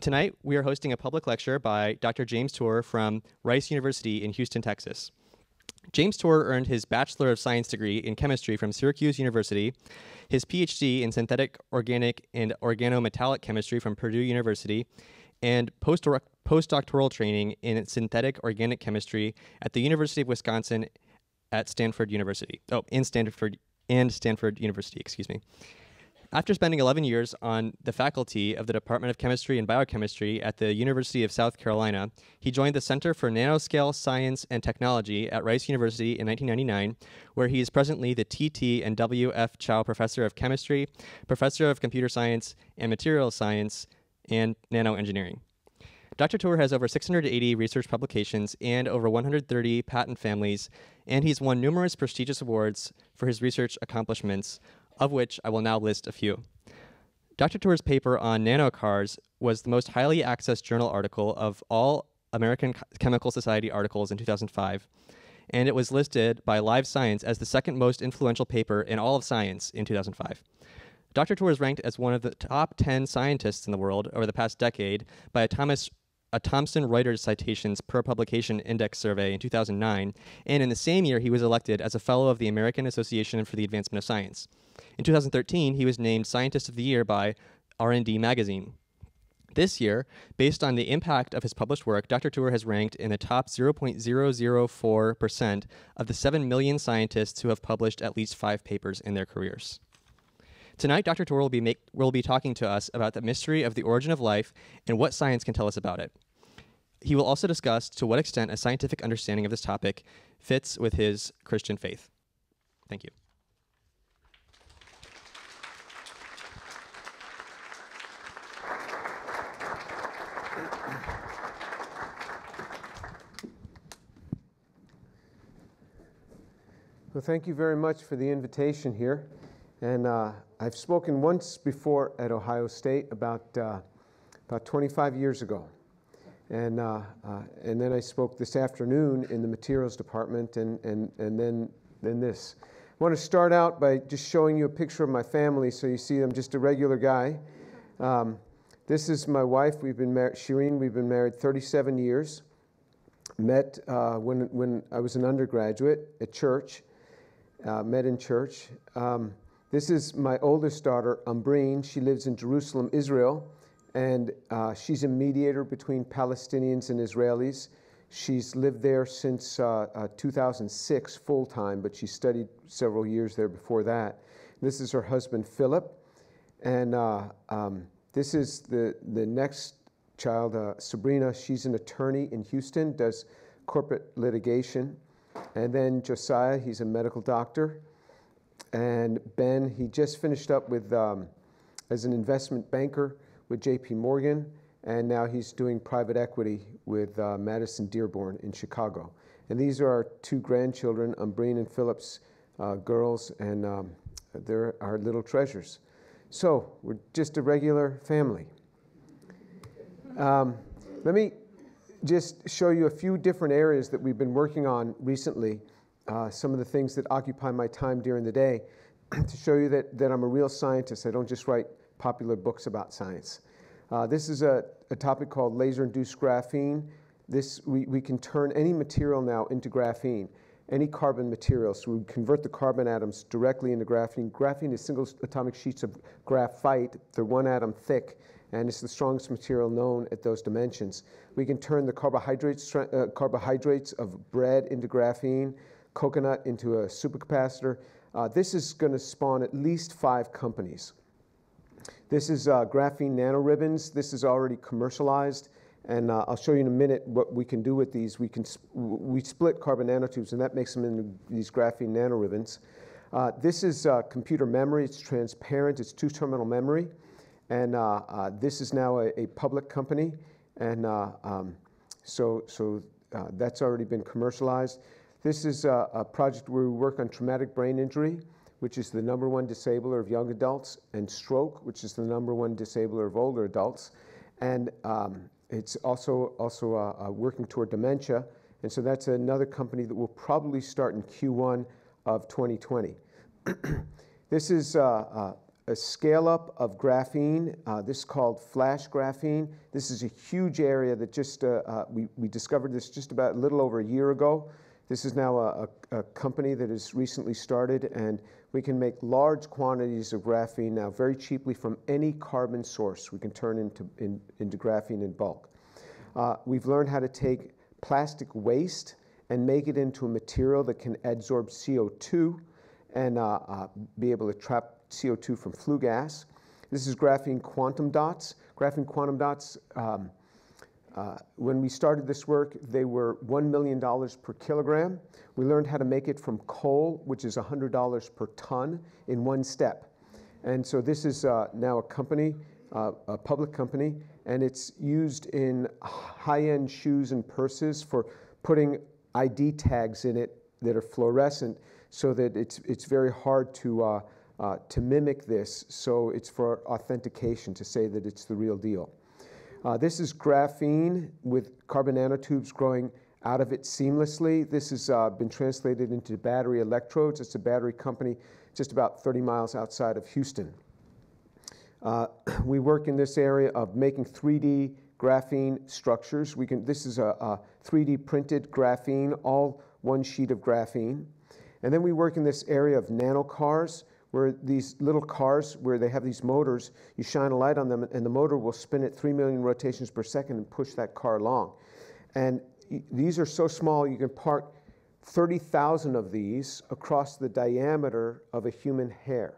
Tonight, we are hosting a public lecture by Dr. James Tour from Rice University in Houston, Texas. James Tour earned his Bachelor of Science degree in chemistry from Syracuse University, his PhD in synthetic organic and organometallic chemistry from Purdue University, and postdoctoral training in synthetic organic chemistry at the University of Wisconsin at Stanford University. Oh, in Stanford and Stanford University, excuse me. After spending 11 years on the faculty of the Department of Chemistry and Biochemistry at the University of South Carolina, he joined the Center for Nanoscale Science and Technology at Rice University in 1999, where he is presently the T.T. and W.F. Chao Professor of Chemistry, Professor of Computer Science and Materials Science, and Nanoengineering. Dr. Tour has over 680 research publications and over 130 patent families, and he's won numerous prestigious awards for his research accomplishments, of which I will now list a few. Dr. Tour's paper on nanocars was the most highly accessed journal article of all American Chemical Society articles in 2005, and it was listed by Live Science as the second most influential paper in all of science in 2005. Dr. Tour is ranked as one of the top 10 scientists in the world over the past decade by a Thomas a Thomson Reuters Citations per Publication Index survey in 2009, and in the same year he was elected as a Fellow of the American Association for the Advancement of Science. In 2013, he was named Scientist of the Year by R&D Magazine. This year, based on the impact of his published work, Dr. Tour has ranked in the top 0.004% of the 7 million scientists who have published at least five papers in their careers. Tonight, Dr. Tour will be, make, will be talking to us about the mystery of the origin of life and what science can tell us about it. He will also discuss to what extent a scientific understanding of this topic fits with his Christian faith. Thank you. Well, thank you very much for the invitation here. And uh, I've spoken once before at Ohio State about, uh, about 25 years ago. And, uh, uh, and then I spoke this afternoon in the materials department, and, and, and then, then this. I want to start out by just showing you a picture of my family so you see I'm just a regular guy. Um, this is my wife. We've been married, Shireen, we've been married 37 years. Met uh, when, when I was an undergraduate at church uh, met in church. Um, this is my oldest daughter, Umbreen. She lives in Jerusalem, Israel, and uh, she's a mediator between Palestinians and Israelis. She's lived there since uh, uh 2006 full time, but she studied several years there before that. This is her husband, Philip, and uh, um, this is the, the next child, uh, Sabrina. She's an attorney in Houston, does corporate litigation. And then Josiah, he's a medical doctor. And Ben, he just finished up with um, as an investment banker with JP Morgan, and now he's doing private equity with uh, Madison Dearborn in Chicago. And these are our two grandchildren, Umbreen and Phillips, uh, girls, and um, they're our little treasures. So we're just a regular family. Um, let me just show you a few different areas that we've been working on recently, uh, some of the things that occupy my time during the day, to show you that, that I'm a real scientist. I don't just write popular books about science. Uh, this is a, a topic called laser-induced graphene. This, we, we can turn any material now into graphene, any carbon material. So we convert the carbon atoms directly into graphene. Graphene is single atomic sheets of graphite. They're one atom thick and it's the strongest material known at those dimensions. We can turn the carbohydrates, uh, carbohydrates of bread into graphene, coconut into a supercapacitor. Uh, this is going to spawn at least five companies. This is uh, graphene nanoribbons. This is already commercialized, and uh, I'll show you in a minute what we can do with these. We can sp we split carbon nanotubes, and that makes them into these graphene nanoribbons. Uh, this is uh, computer memory. It's transparent. It's two-terminal memory. And uh, uh, this is now a, a public company. And uh, um, so, so that's already been commercialized. This is a, a, project where we work on traumatic brain injury, which is the number one disabler of young adults, and stroke, which is the number one disabler of older adults. And um, it's also, also uh, uh, working toward dementia. And so that's another company that will probably start in Q1 of 2020. this is uh, a scale up of graphene. Uh, this is called flash graphene. This is a huge area that just, uh, uh, we, we discovered this just about a little over a year ago. This is now a, a, a, company that has recently started, and we can make large quantities of graphene now very cheaply from any carbon source. We can turn into, in, into graphene in bulk. Uh, we've learned how to take plastic waste and make it into a material that can absorb CO2 and uh, uh, be able to trap CO2 from flue gas. This is graphene quantum dots. Graphene quantum dots, um, uh, when we started this work, they were $1 million per kilogram. We learned how to make it from coal, which is $100 per ton, in one step. And so this is uh, now a company, uh, a public company, and it's used in high-end shoes and purses for putting ID tags in it that are fluorescent so that it's, it's very hard to, uh, uh, to mimic this. So it's for authentication to say that it's the real deal. Uh, this is graphene with carbon nanotubes growing out of it seamlessly. This has uh, been translated into battery electrodes. It's a battery company just about 30 miles outside of Houston. Uh, we work in this area of making 3D graphene structures. We can, this is a, a 3D printed graphene, all one sheet of graphene. And then we work in this area of nano cars, where these little cars, where they have these motors, you shine a light on them, and the motor will spin at 3 million rotations per second and push that car along. And these are so small, you can park 30,000 of these across the diameter of a human hair.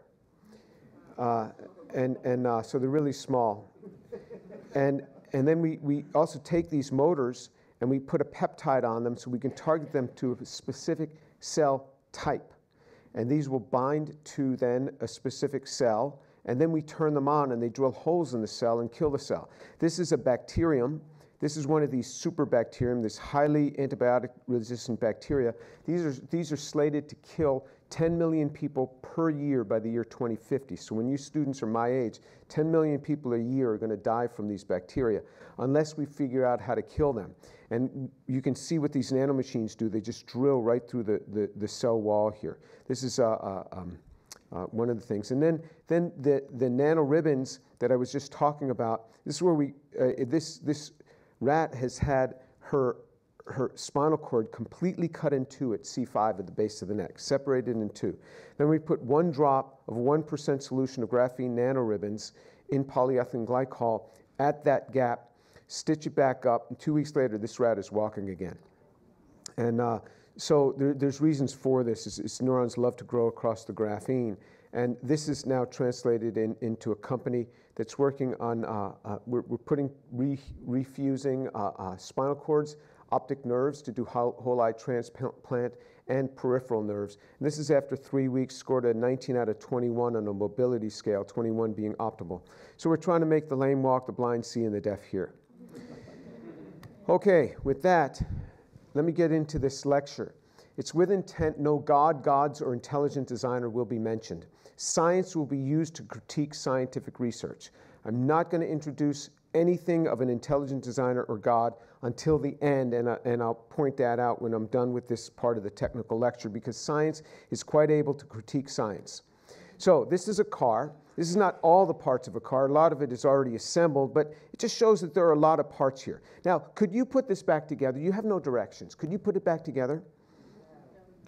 Uh, and and uh, so they're really small. And, and then we, we also take these motors and we put a peptide on them so we can target them to a specific cell type. And these will bind to then a specific cell, and then we turn them on and they drill holes in the cell and kill the cell. This is a bacterium. This is one of these super bacterium, this highly antibiotic resistant bacteria. These are, these are slated to kill 10 million people per year by the year 2050. So when you students are my age, 10 million people a year are going to die from these bacteria unless we figure out how to kill them. And you can see what these nanomachines do. They just drill right through the, the, the cell wall here. This is uh, uh, um, uh, one of the things. And then, then the, the nanoribbons that I was just talking about, this is where we, uh, this, this rat has had her her spinal cord completely cut in two at C5 at the base of the neck, separated in two. Then we put one drop of 1% solution of graphene nanoribbons in polyethylene glycol at that gap, stitch it back up, and two weeks later, this rat is walking again. And uh, so there, there's reasons for this. It's, it's neurons love to grow across the graphene. And this is now translated in, into a company that's working on, uh, uh, we're, we're, putting, re, refusing uh, uh, spinal cords optic nerves to do whole eye transplant, and peripheral nerves. And this is after three weeks, scored a 19 out of 21 on a mobility scale, 21 being optimal. So we're trying to make the lame walk, the blind see, and the deaf hear. Okay, with that, let me get into this lecture. It's with intent no God, gods, or intelligent designer will be mentioned. Science will be used to critique scientific research. I'm not going to introduce anything of an intelligent designer or God until the end, and, uh, and I'll point that out when I'm done with this part of the technical lecture because science is quite able to critique science. So, this is a car. This is not all the parts of a car. A lot of it is already assembled, but it just shows that there are a lot of parts here. Now, could you put this back together? You have no directions. Could you put it back together?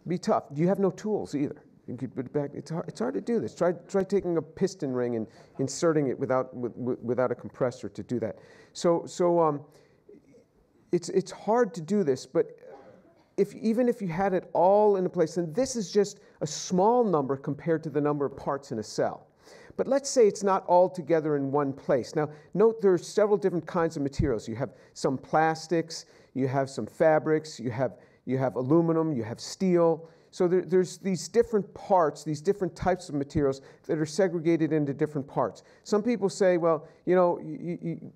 Be tough. You have no tools either. You could put it back. It's hard, it's hard to do this. Try, try taking a piston ring and inserting it without, with, without a compressor to do that. So, so um, it's, it's hard to do this, but if, even if you had it all in a place, and this is just a small number compared to the number of parts in a cell. But let's say it's not all together in one place. Now, note there are several different kinds of materials. You have some plastics, you have some fabrics, you have, you have aluminum, you have steel, so there, there's these different parts, these different types of materials that are segregated into different parts. Some people say, well, you know, you, you,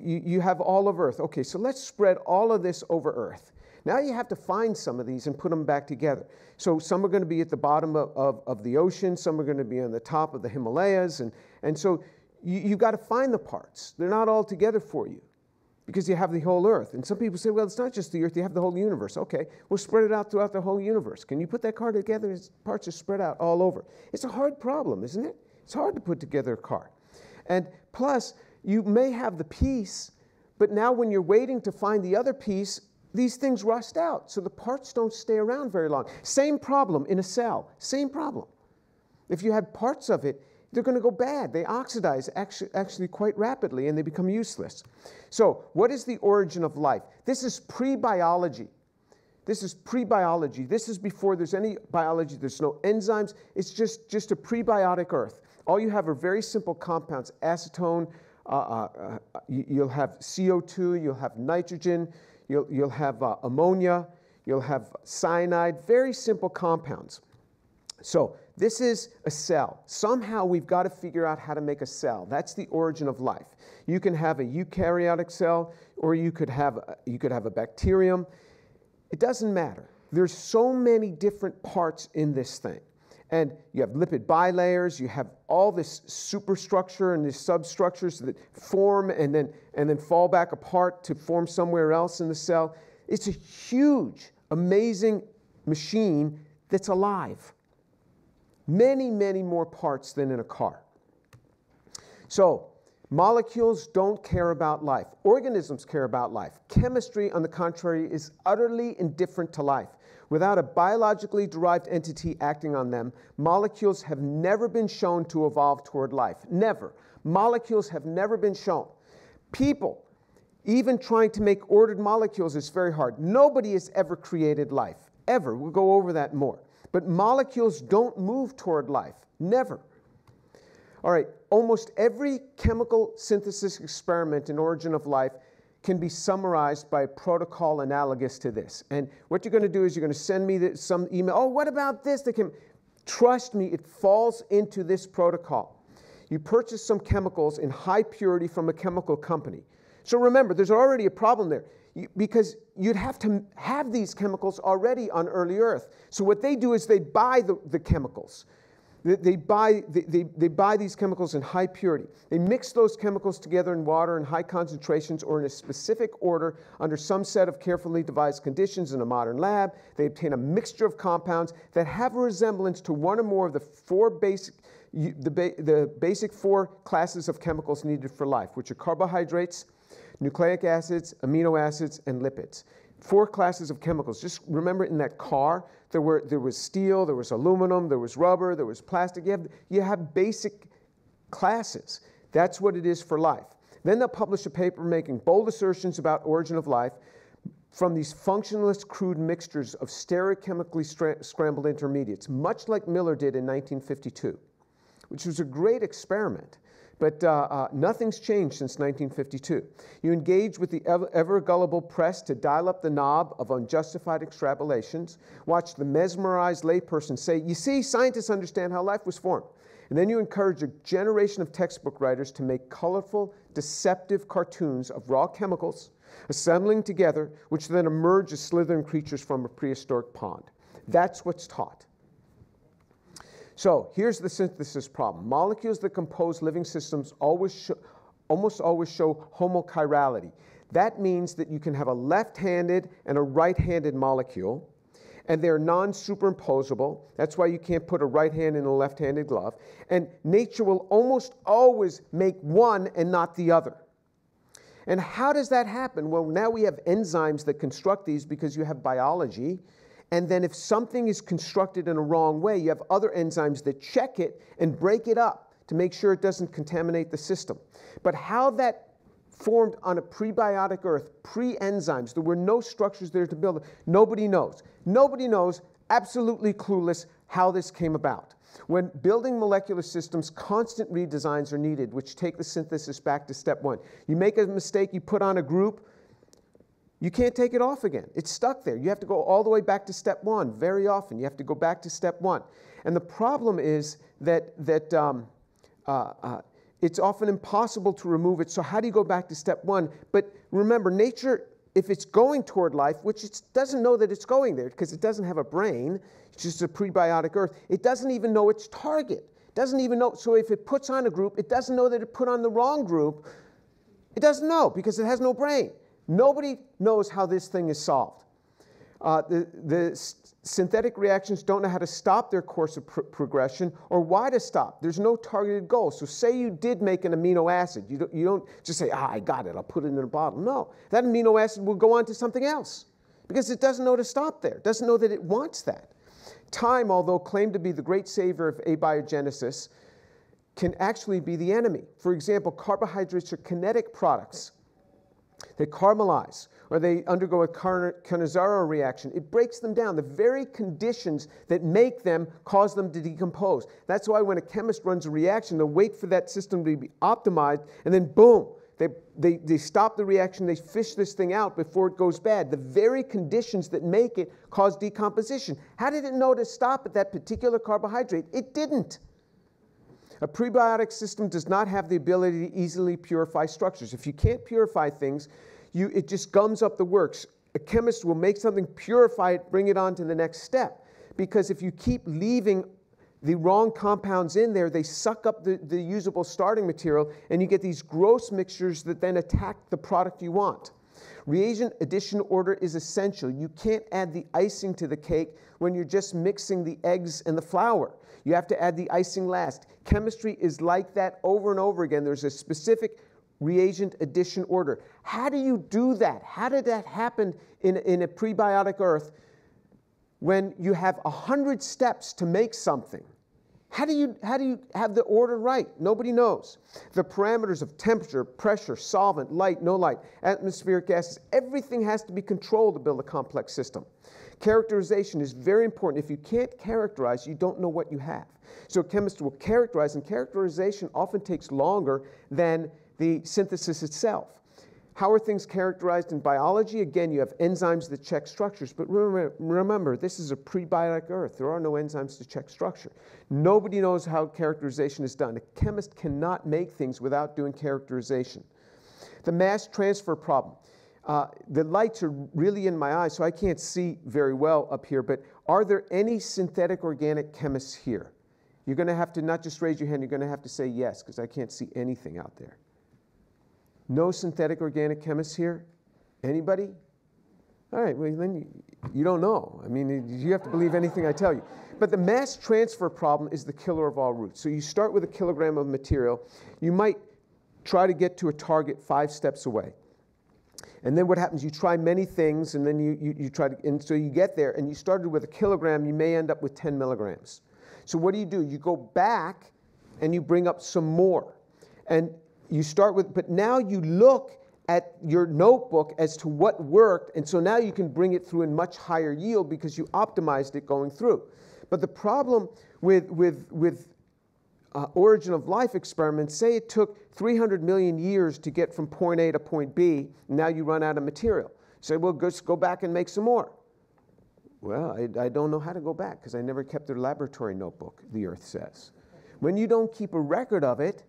you have all of Earth. Okay, so let's spread all of this over Earth. Now you have to find some of these and put them back together. So some are going to be at the bottom of, of, of the ocean, some are going to be on the top of the Himalayas, and, and so you, you got to find the parts. They're not all together for you because you have the whole earth. And some people say, well, it's not just the earth, you have the whole universe. Okay, we'll spread it out throughout the whole universe. Can you put that card together? Its parts are spread out all over. It's a hard problem, isn't it? It's hard to put together a car. And plus, you may have the piece, but now when you're waiting to find the other piece, these things rust out, so the parts don't stay around very long. Same problem in a cell, same problem. If you had parts of it, they're going to go bad. They oxidize actually, actually quite rapidly and they become useless. So, what is the origin of life? This is pre biology. This is pre biology. This is before there's any biology, there's no enzymes. It's just, just a prebiotic earth. All you have are very simple compounds acetone, uh, uh, uh, you'll have CO2, you'll have nitrogen, you'll, you'll have uh, ammonia, you'll have cyanide, very simple compounds. So, this is a cell. Somehow we've got to figure out how to make a cell. That's the origin of life. You can have a eukaryotic cell, or you could have a, you could have a bacterium. It doesn't matter. There's so many different parts in this thing. And you have lipid bilayers, you have all this superstructure and these substructures that form and then, and then fall back apart to form somewhere else in the cell. It's a huge, amazing machine that's alive. Many, many more parts than in a car. So, molecules don't care about life. Organisms care about life. Chemistry, on the contrary, is utterly indifferent to life. Without a biologically derived entity acting on them, molecules have never been shown to evolve toward life. Never. Molecules have never been shown. People, even trying to make ordered molecules is very hard. Nobody has ever created life, ever. We'll go over that more. But molecules don't move toward life, never. All right, almost every chemical synthesis experiment in origin of life can be summarized by a protocol analogous to this. And what you're going to do is you're going to send me some email. Oh, what about this? They can trust me. It falls into this protocol. You purchase some chemicals in high purity from a chemical company. So remember, there's already a problem there because you'd have to have these chemicals already on early Earth. So what they do is they buy the, the chemicals. They, buy, they, they, they buy these chemicals in high purity. They mix those chemicals together in water in high concentrations or in a specific order under some set of carefully devised conditions in a modern lab. They obtain a mixture of compounds that have a resemblance to one or more of the four basic, the, ba the basic four classes of chemicals needed for life, which are carbohydrates, nucleic acids, amino acids, and lipids. Four classes of chemicals. Just remember in that car, there, were, there was steel, there was aluminum, there was rubber, there was plastic. You have, you have basic classes. That's what it is for life. Then they'll publish a paper making bold assertions about origin of life from these functionless crude mixtures of stereochemically scrambled intermediates, much like Miller did in 1952, which was a great experiment. But uh, uh, nothing's changed since 1952. You engage with the ever, ever, gullible press to dial up the knob of unjustified extrapolations. Watch the mesmerized layperson say, You see, scientists understand how life was formed. And then you encourage a generation of textbook writers to make colorful, deceptive cartoons of raw chemicals assembling together, which then emerge as slithering creatures from a prehistoric pond. That's what's taught. So here's the synthesis problem. Molecules that compose living systems always almost always show homochirality. That means that you can have a left-handed and a right-handed molecule, and they're non-superimposable. That's why you can't put a right hand in a left-handed glove. And nature will almost always make one and not the other. And how does that happen? Well, now we have enzymes that construct these because you have biology and then if something is constructed in a wrong way, you have other enzymes that check it and break it up to make sure it doesn't contaminate the system. But how that formed on a prebiotic earth, pre enzymes, there were no structures there to build nobody knows. Nobody knows, absolutely clueless, how this came about. When building molecular systems, constant redesigns are needed, which take the synthesis back to step one. You make a mistake, you put on a group, you can't take it off again. It's stuck there. You have to go all the way back to step one very often. You have to go back to step one. And the problem is that, that um, uh, uh, it's often impossible to remove it. So, how do you go back to step one? But remember, nature, if it's going toward life, which it doesn't know that it's going there because it doesn't have a brain, it's just a prebiotic earth, it doesn't even know its target. Doesn't even know. So, if it puts on a group, it doesn't know that it put on the wrong group. It doesn't know because it has no brain. Nobody knows how this thing is solved. Uh, the, the synthetic reactions don't know how to stop their course of pr- progression or why to stop. There's no targeted goal. So, say you did make an amino acid. You don't, you don't just say, ah, I got it, I'll put it in a bottle. No, that amino acid will go on to something else because it doesn't know to stop there, it doesn't know that it wants that. Time, although claimed to be the great savior of abiogenesis, can actually be the enemy. For example, carbohydrates are kinetic products. They caramelize or they undergo a Cannizzaro reaction. It breaks them down. The very conditions that make them cause them to decompose. That's why when a chemist runs a reaction, they'll wait for that system to be optimized, and then boom, they, they, they stop the reaction, they fish this thing out before it goes bad. The very conditions that make it cause decomposition. How did it know to stop at that particular carbohydrate? It didn't. A prebiotic system does not have the ability to easily purify structures. If you can't purify things, you, it just gums up the works. A chemist will make something, purify it, bring it on to the next step. Because if you keep leaving the wrong compounds in there, they suck up the, the usable starting material, and you get these gross mixtures that then attack the product you want. Reagent addition order is essential. You can't add the icing to the cake when you're just mixing the eggs and the flour. You have to add the icing last. Chemistry is like that over and over again. There's a specific reagent addition order. How do you do that? How did that happen in, in a prebiotic earth when you have 100 steps to make something? How do, you, how do you have the order right? Nobody knows. The parameters of temperature, pressure, solvent, light, no light, atmospheric gases, everything has to be controlled to build a complex system. Characterization is very important. If you can't characterize, you don't know what you have. So chemists will characterize, and characterization often takes longer than the synthesis itself. How are things characterized in biology? Again, you have enzymes that check structures, but remember, remember, this is a prebiotic earth. There are no enzymes to check structure. Nobody knows how characterization is done. A chemist cannot make things without doing characterization. The mass transfer problem. Uh, the lights are really in my eyes, so I can't see very well up here, but are there any synthetic organic chemists here? You're going to have to not just raise your hand, you're going to have to say yes, because I can't see anything out there. No synthetic organic chemists here? Anybody? All right, well, then you, you don't know. I mean, you have to believe anything I tell you. But the mass transfer problem is the killer of all routes. So you start with a kilogram of material. You might try to get to a target five steps away. And then what happens? You try many things, and then you, you, you try to, and so you get there, and you started with a kilogram, you may end up with 10 milligrams. So what do you do? You go back and you bring up some more. And you start with, but now you look at your notebook as to what worked, and so now you can bring it through in much higher yield because you optimized it going through. But the problem with, with, with uh, origin of life experiments, say it took 300 million years to get from point A to point B, now you run out of material. Say, well, just go back and make some more. Well, I, I don't know how to go back because I never kept a laboratory notebook, the Earth says. When you don't keep a record of it,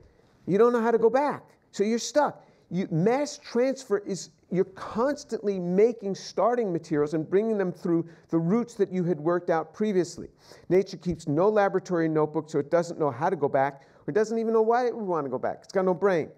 you don't know how to go back. So you're stuck. You, mass transfer is you're constantly making starting materials and bringing them through the routes that you had worked out previously. Nature keeps no laboratory notebook, so it doesn't know how to go back, or doesn't even know why it would want to go back. It's got no brain.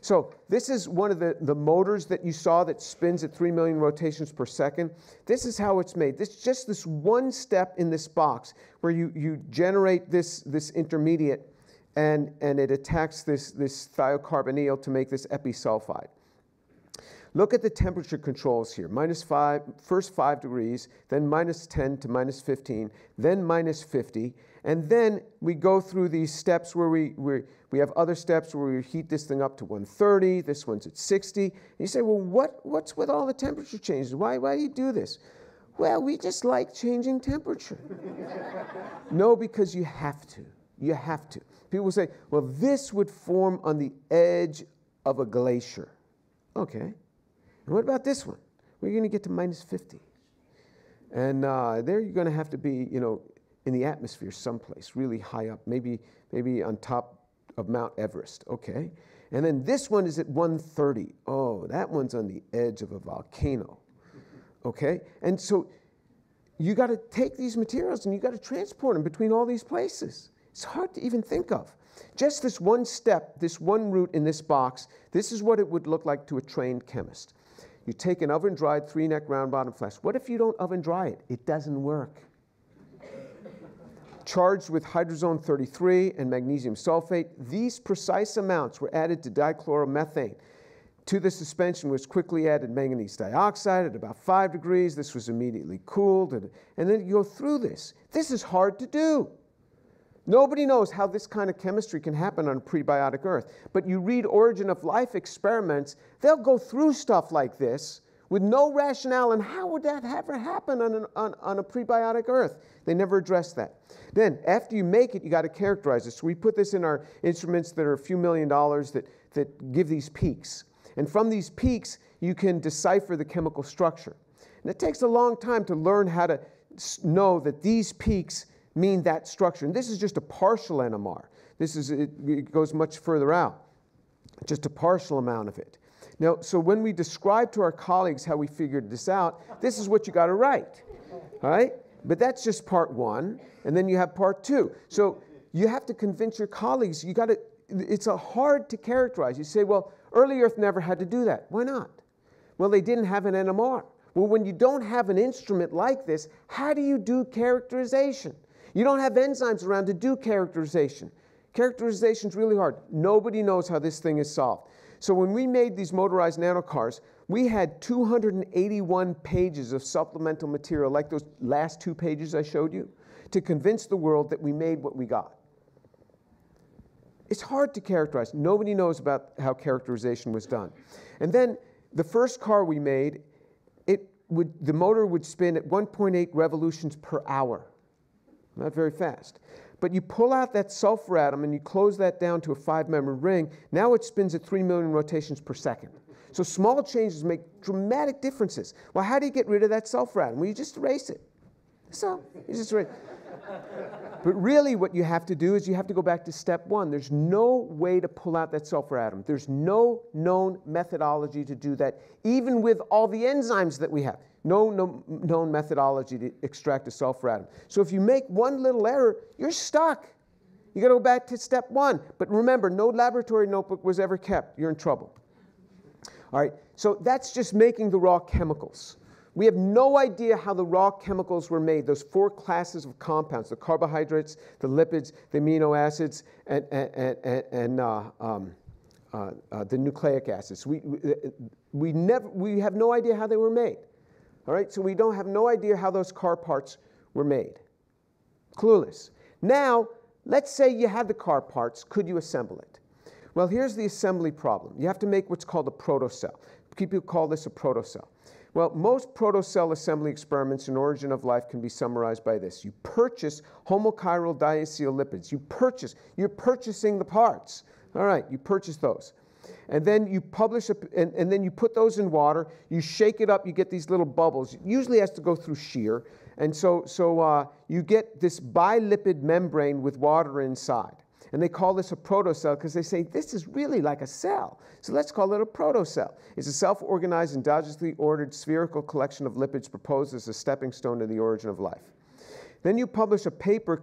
So this is one of the, the motors that you saw that spins at 3 million rotations per second. This is how it's made. This just this one step in this box where you, you generate this, this intermediate and, and it attacks this, this thiocarbonyl to make this episulfide. Look at the temperature controls here. Minus five, first five degrees, then minus 10 to minus 15, then minus 50. And then we go through these steps where we, we, we have other steps where we heat this thing up to 130. This one's at 60. And you say, well, what, what's with all the temperature changes? Why, why do you do this? Well, we just like changing temperature. no, because you have to. You have to. People say, well, this would form on the edge of a glacier. Okay. And what about this one? We're going to get to minus 50. And uh, there you're going to have to be, you know, in the atmosphere someplace, really high up, maybe, maybe on top of Mount Everest. Okay. And then this one is at 130. Oh, that one's on the edge of a volcano. Okay. And so you got to take these materials and you got to transport them between all these places. It's hard to even think of. Just this one step, this one route in this box, this is what it would look like to a trained chemist. You take an oven dried three neck round bottom flask. What if you don't oven dry it? It doesn't work. charged with hydrazone 33 and magnesium sulfate. These precise amounts were added to dichloromethane. To the suspension was quickly added manganese dioxide at about 5 degrees. This was immediately cooled. And, and then you go through this. This is hard to do. Nobody knows how this kind of chemistry can happen on a prebiotic earth. But you read Origin of Life experiments, they'll go through stuff like this with no rationale. And how would that ever happen on, an, on, on a prebiotic earth? They never address that. Then, after you make it, you got to characterize it. So we put this in our instruments that are a few million dollars that, that give these peaks. And from these peaks, you can decipher the chemical structure. And it takes a long time to learn how to know that these peaks mean that structure. And this is just a partial NMR. This is, it, it goes much further out, just a partial amount of it. Now, so when we describe to our colleagues how we figured this out, this is what you got to write, all right? But that's just part one, and then you have part two. So you have to convince your colleagues, you got to, it's a hard to characterize. You say, well, early Earth never had to do that. Why not? Well, they didn't have an NMR. Well, when you don't have an instrument like this, how do you do characterization? You don't have enzymes around to do characterization. Characterization is really hard. Nobody knows how this thing is solved. So when we made these motorized nanocars, we had 281 pages of supplemental material, like those last two pages I showed you, to convince the world that we made what we got. It's hard to characterize. Nobody knows about how characterization was done. And then the first car we made, it would, the motor would spin at 1.8 revolutions per hour not very fast. But you pull out that sulfur atom and you close that down to a five member ring. Now it spins at 3 million rotations per second. So small changes make dramatic differences. Well, how do you get rid of that sulfur atom? Well, you just erase it. So you just erase But really, what you have to do is you have to go back to step one. There's no way to pull out that sulfur atom. There's no known methodology to do that, even with all the enzymes that we have. No, no known methodology to extract a sulfur atom. So if you make one little error, you're stuck. You got to go back to step one. But remember, no laboratory notebook was ever kept. You're in trouble. All right, so that's just making the raw chemicals. We have no idea how the raw chemicals were made, those four classes of compounds the carbohydrates, the lipids, the amino acids, and, and, and, and uh, um, uh, uh, the nucleic acids. We, we, we, never, we have no idea how they were made. All right, so we don't have no idea how those car parts were made. Clueless. Now, let's say you had the car parts, could you assemble it? Well, here's the assembly problem. You have to make what's called a protocell. People call this a protocell. Well, most protocell assembly experiments in origin of life can be summarized by this. You purchase homochiral diacetyl lipids. You purchase, you're purchasing the parts. All right, you purchase those and then you publish, a, and, and then you put those in water, you shake it up, you get these little bubbles. It usually has to go through shear. And so, so uh, you get this bilipid membrane with water inside. And they call this a protocell because they say this is really like a cell. So let's call it a protocell. It's a self organized, endogenously ordered spherical collection of lipids proposed as a stepping stone to the origin of life. Then you publish a paper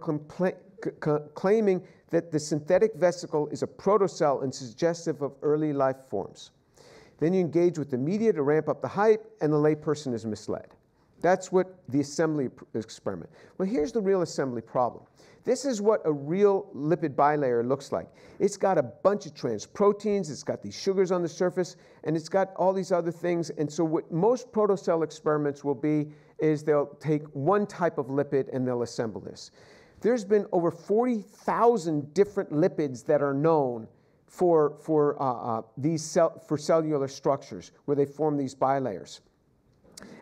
claiming that the synthetic vesicle is a protocell and suggestive of early life forms. Then you engage with the media to ramp up the hype, and the layperson is misled. That's what the assembly experiment. Well, here's the real assembly problem. This is what a real lipid bilayer looks like. It's got a bunch of trans proteins, it's got these sugars on the surface, and it's got all these other things. And so, what most protocell experiments will be is they'll take one type of lipid and they'll assemble this there's been over 40,000 different lipids that are known for, for, uh, uh, these cell, for cellular structures where they form these bilayers.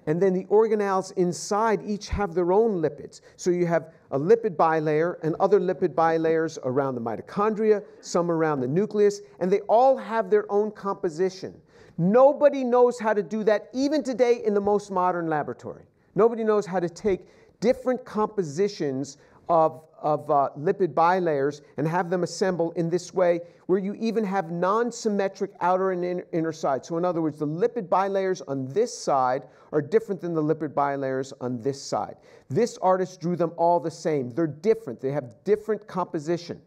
And then the organelles inside each have their own lipids. So you have a lipid bilayer and other lipid bilayers around the mitochondria, some around the nucleus, and they all have their own composition. Nobody knows how to do that, even today in the most modern laboratory. Nobody knows how to take different compositions of, of uh, lipid bilayers and have them assemble in this way, where you even have non symmetric outer and inner, inner side. So, in other words, the lipid bilayers on this side are different than the lipid bilayers on this side. This artist drew them all the same. They're different, they have different composition.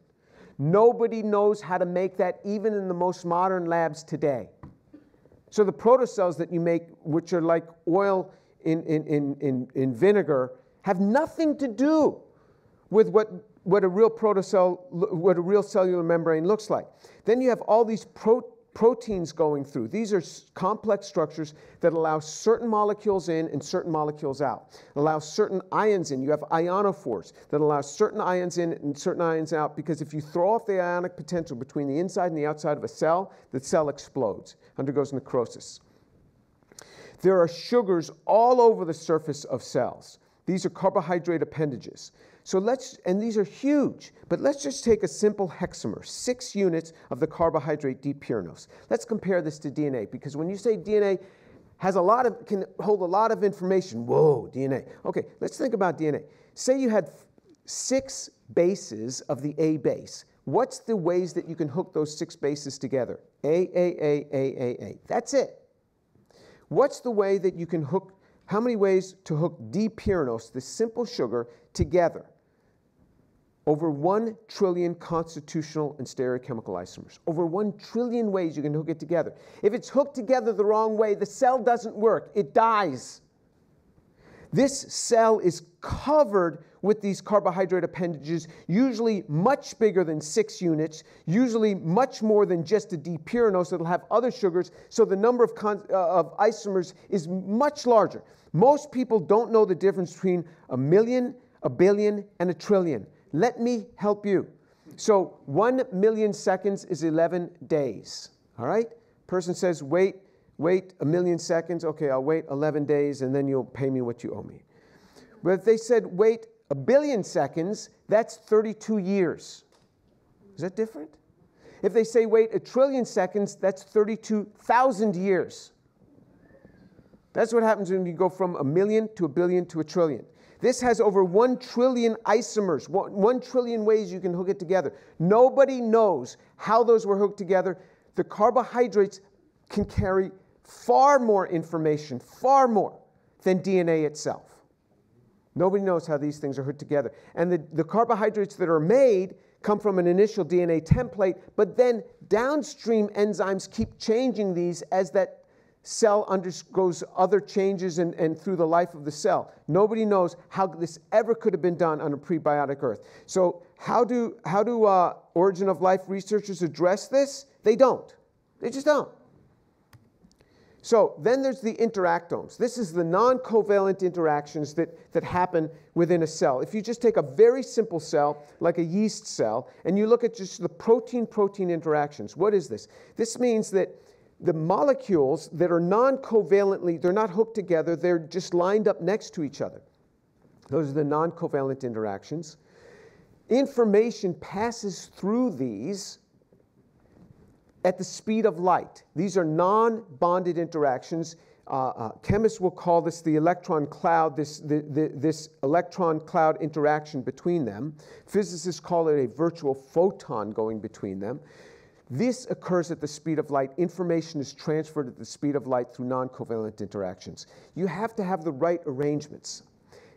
Nobody knows how to make that, even in the most modern labs today. So, the protocells that you make, which are like oil in, in, in, in, in vinegar, have nothing to do with what, what a real protocell, what a real cellular membrane looks like. Then you have all these pro proteins going through. These are complex structures that allow certain molecules in and certain molecules out. Allow certain ions in. You have ionophores that allow certain ions in and certain ions out because if you throw off the ionic potential between the inside and the outside of a cell, the cell explodes, undergoes necrosis. There are sugars all over the surface of cells. These are carbohydrate appendages. So let's, and these are huge, but let's just take a simple hexamer, six units of the carbohydrate D-pyranose. Let's compare this to DNA, because when you say DNA has a lot of, can hold a lot of information, whoa, DNA. Okay, let's think about DNA. Say you had six bases of the A base. What's the ways that you can hook those six bases together? A, A, A, A, A, A. That's it. What's the way that you can hook, how many ways to hook D-pyranose, this simple sugar, together? Over 1 trillion constitutional and stereochemical isomers. Over 1 trillion ways you can hook it together. If it's hooked together the wrong way, the cell doesn't work, it dies. This cell is covered with these carbohydrate appendages, usually much bigger than six units, usually much more than just a D-pyranose. It'll have other sugars, so the number of, uh, of isomers is much larger. Most people don't know the difference between a million, a billion, and a trillion. Let me help you. So 1 million seconds is 11 days. All right? Person says, wait, wait a million seconds. Okay, I'll wait 11 days and then you'll pay me what you owe me. But if they said, wait a billion seconds, that's 32 years. Is that different? If they say, wait a trillion seconds, that's 32,000 years. That's what happens when you go from a million to a billion to a trillion. This has over 1 trillion isomers, 1 trillion ways you can hook it together. Nobody knows how those were hooked together. The carbohydrates can carry far more information, far more than DNA itself. Nobody knows how these things are hooked together. And the, the carbohydrates that are made come from an initial DNA template, but then downstream enzymes keep changing these as that cell undergoes other changes and, and through the life of the cell. Nobody knows how this ever could have been done on a prebiotic earth. So how do, how do uh, origin of life researchers address this? They don't. They just don't. So then there's the interactomes. This is the non-covalent interactions that, that happen within a cell. If you just take a very simple cell, like a yeast cell, and you look at just the protein-protein interactions, what is this? This means that the molecules that are non-covalently, they're not hooked together, they're just lined up next to each other. Those are the non-covalent interactions. Information passes through these at the speed of light. These are non-bonded interactions. Uh, uh, chemists will call this the electron cloud, this, the, the, this electron cloud interaction between them. Physicists call it a virtual photon going between them. This occurs at the speed of light. Information is transferred at the speed of light through non-covalent interactions. You have to have the right arrangements.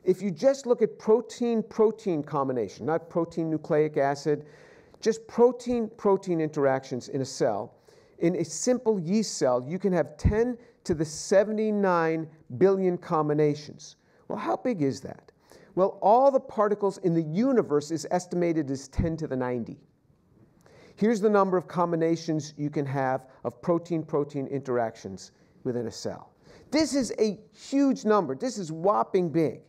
If you just look at protein-protein combination, not protein nucleic acid, just protein-protein interactions in a cell, in a simple yeast cell, you can have 10 to the 79 billion combinations. Well, how big is that? Well, all the particles in the universe is estimated as 10 to the 90. Here's the number of combinations you can have of protein-protein interactions within a cell. This is a huge number. This is whopping big.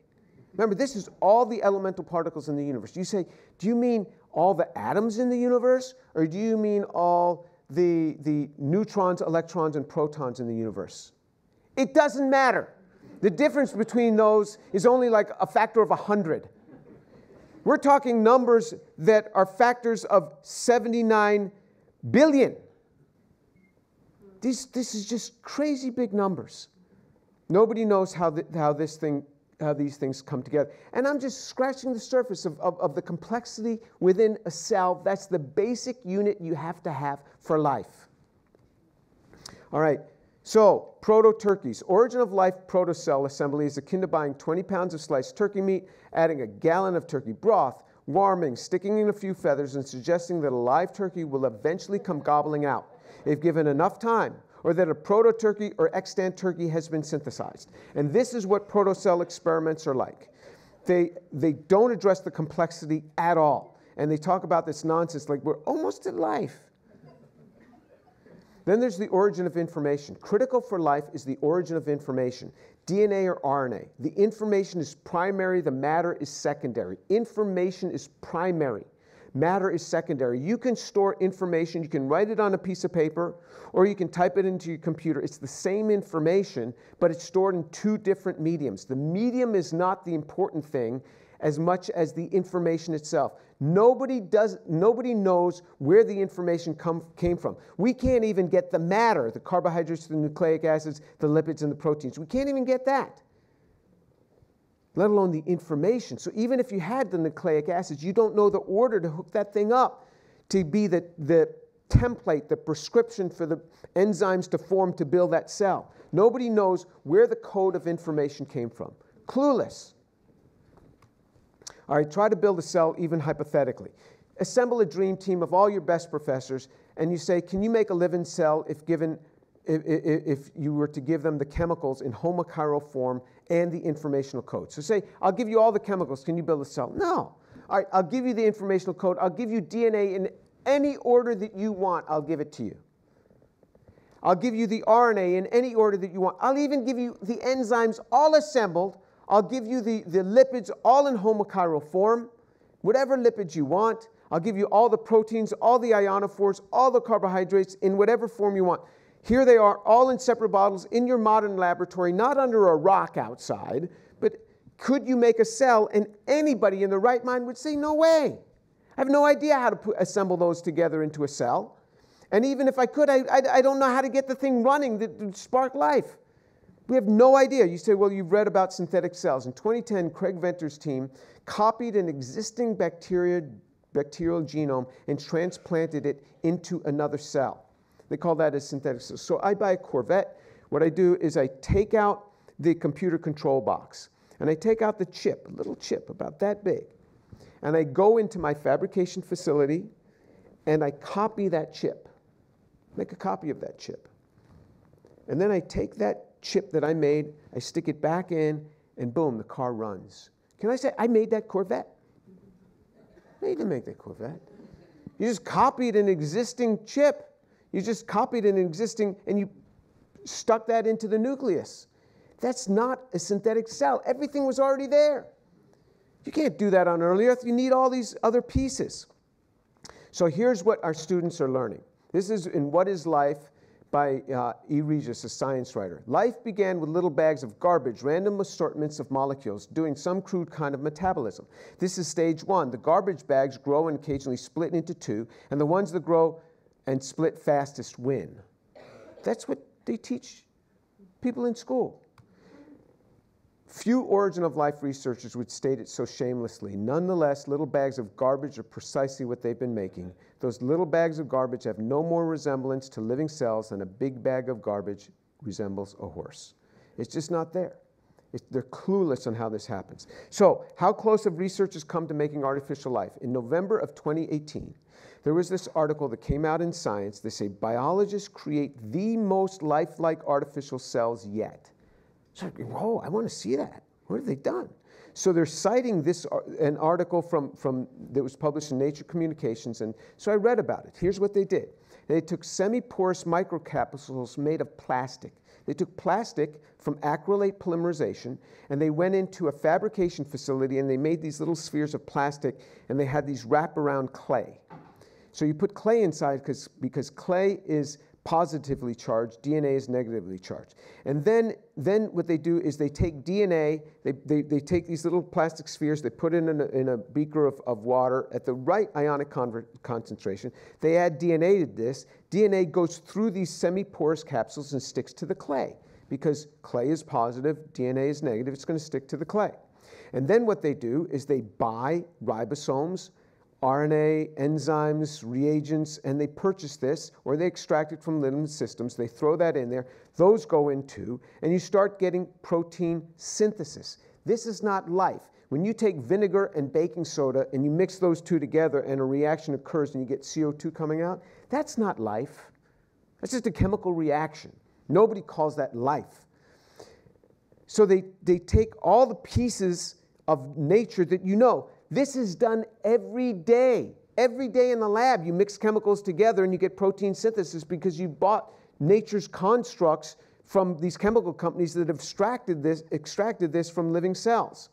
Remember, this is all the elemental particles in the universe. You say, do you mean all the atoms in the universe, or do you mean all the, the neutrons, electrons, and protons in the universe? It doesn't matter. The difference between those is only like a factor of 100. We're talking numbers that are factors of 79 billion. These, this is just crazy big numbers. Nobody knows how, the, how, this thing, how these things come together. And I'm just scratching the surface of, of, of the complexity within a cell. That's the basic unit you have to have for life. All right, so, proto-turkeys. Origin of life protocell assembly is akin to buying 20 pounds of sliced turkey meat, adding a gallon of turkey broth, warming, sticking in a few feathers, and suggesting that a live turkey will eventually come gobbling out if given enough time, or that a proto-turkey or extant turkey has been synthesized. And this is what protocell experiments are like. They, they don't address the complexity at all. And they talk about this nonsense like we're almost at life. Then there's the origin of information. Critical for life is the origin of information. DNA or RNA. The information is primary, the matter is secondary. Information is primary. Matter is secondary. You can store information, you can write it on a piece of paper, or you can type it into your computer. It's the same information, but it's stored in two different mediums. The medium is not the important thing as much as the information itself. Nobody, does, nobody knows where the information come, came from. We can't even get the matter, the carbohydrates, the nucleic acids, the lipids, and the proteins. We can't even get that let alone the information. So even if you had the nucleic acids, you don't know the order to hook that thing up to be the, the template, the prescription for the enzymes to form to build that cell. Nobody knows where the code of information came from. Clueless. All right, try to build a cell even hypothetically. Assemble a dream team of all your best professors, and you say, Can you make a living cell if given if, if, you were to give them the chemicals in homochiral form and the informational code. So say, I'll give you all the chemicals. Can you build a cell? No. All right, I'll give you the informational code. I'll give you DNA in any order that you want. I'll give it to you. I'll give you the RNA in any order that you want. I'll even give you the enzymes all assembled. I'll give you the, the lipids all in homochiral form, whatever lipids you want. I'll give you all the proteins, all the ionophores, all the carbohydrates in whatever form you want. Here they are, all in separate bottles in your modern laboratory, not under a rock outside, but could you make a cell? And anybody in the right mind would say, no way. I have no idea how to put, assemble those together into a cell. And even if I could, I, I, I don't know how to get the thing running that would spark life. We have no idea. You say, well, you've read about synthetic cells. In 2010, Craig Venter's team copied an existing bacteria, bacterial genome and transplanted it into another cell. They call that a synthetic cell. So I buy a Corvette. What I do is I take out the computer control box and I take out the chip, a little chip about that big, and I go into my fabrication facility and I copy that chip, make a copy of that chip. And then I take that chip that I made, I stick it back in, and boom, the car runs. Can I say I made that Corvette? I didn't make that Corvette. You just copied an existing chip you just copied an existing and you stuck that into the nucleus. That's not a synthetic cell. Everything was already there. You can't do that on early Earth. You need all these other pieces. So here's what our students are learning. This is in What is Life by uh, E. Regis, a science writer. Life began with little bags of garbage, random assortments of molecules, doing some crude kind of metabolism. This is stage one. The garbage bags grow and occasionally split into two, and the ones that grow and split fastest win. That's what they teach people in school. Few origin of life researchers would state it so shamelessly. Nonetheless, little bags of garbage are precisely what they've been making. Those little bags of garbage have no more resemblance to living cells than a big bag of garbage resembles a horse. It's just not there. It's, they're clueless on how this happens. So, how close have researchers come to making artificial life? In November of 2018, there was this article that came out in Science. They say biologists create the most lifelike artificial cells yet. So, whoa, I want to see that. What have they done? So they're citing this an article from, from that was published in Nature Communications, and so I read about it. Here's what they did: they took semi-porous microcapsules made of plastic. They took plastic from acrylate polymerization and they went into a fabrication facility and they made these little spheres of plastic and they had these wrap around clay. So you put clay inside because because clay is positively charged, DNA is negatively charged. And then, then what they do is they take DNA, they, they, they take these little plastic spheres, they put it in a, in a beaker of, of water at the right ionic concentration. They add DNA to this. DNA goes through these semi porous capsules and sticks to the clay. Because clay is positive, DNA is negative, it's going to stick to the clay. And then what they do is they buy ribosomes RNA, enzymes, reagents, and they purchase this or they extract it from living systems. They throw that in there. Those go into, and you start getting protein synthesis. This is not life. When you take vinegar and baking soda and you mix those two together and a reaction occurs and you get CO2 coming out, that's not life. That's just a chemical reaction. Nobody calls that life. So they, they take all the pieces of nature that you know. This is done every day. Every day in the lab, you mix chemicals together and you get protein synthesis because you bought nature's constructs from these chemical companies that have extracted this, extracted this from living cells.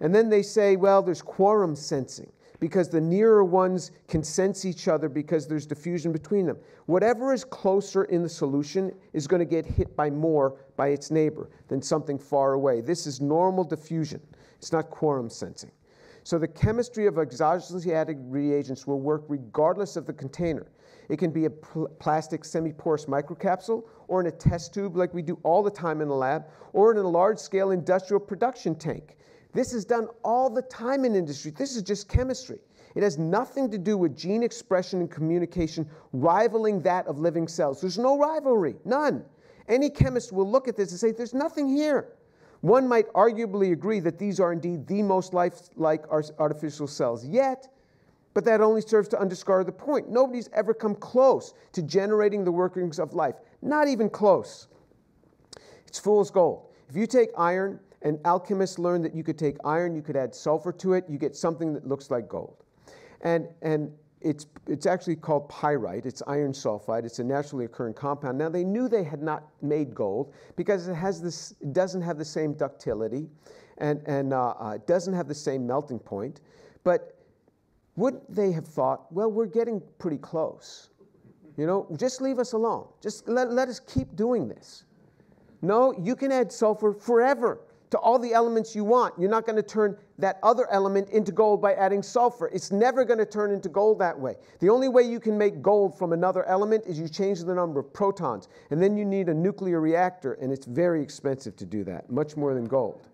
And then they say, well, there's quorum sensing because the nearer ones can sense each other because there's diffusion between them. Whatever is closer in the solution is going to get hit by more by its neighbor than something far away. This is normal diffusion. It's not quorum sensing. So the chemistry of exogenously reagents will work regardless of the container. It can be a pl plastic semi-porous microcapsule or in a test tube like we do all the time in the lab or in a large-scale industrial production tank. This is done all the time in industry. This is just chemistry. It has nothing to do with gene expression and communication rivaling that of living cells. There's no rivalry, none. Any chemist will look at this and say, there's nothing here. One might arguably agree that these are indeed the most lifelike artificial cells yet, but that only serves to underscore the point. Nobody's ever come close to generating the workings of life, not even close. It's fool's gold. If you take iron, and alchemists learned that you could take iron, you could add sulfur to it, you get something that looks like gold. And, and it's, it's actually called pyrite. It's iron sulfide. It's a naturally occurring compound. Now, they knew they had not made gold because it, has this, it doesn't have the same ductility and, and uh, uh, it doesn't have the same melting point. But would they have thought, well, we're getting pretty close? You know, just leave us alone. Just let, let us keep doing this. No, you can add sulfur forever to all the elements you want. You're not going to turn that other element into gold by adding sulfur. It's never going to turn into gold that way. The only way you can make gold from another element is you change the number of protons. And then you need a nuclear reactor, and it's very expensive to do that, much more than gold.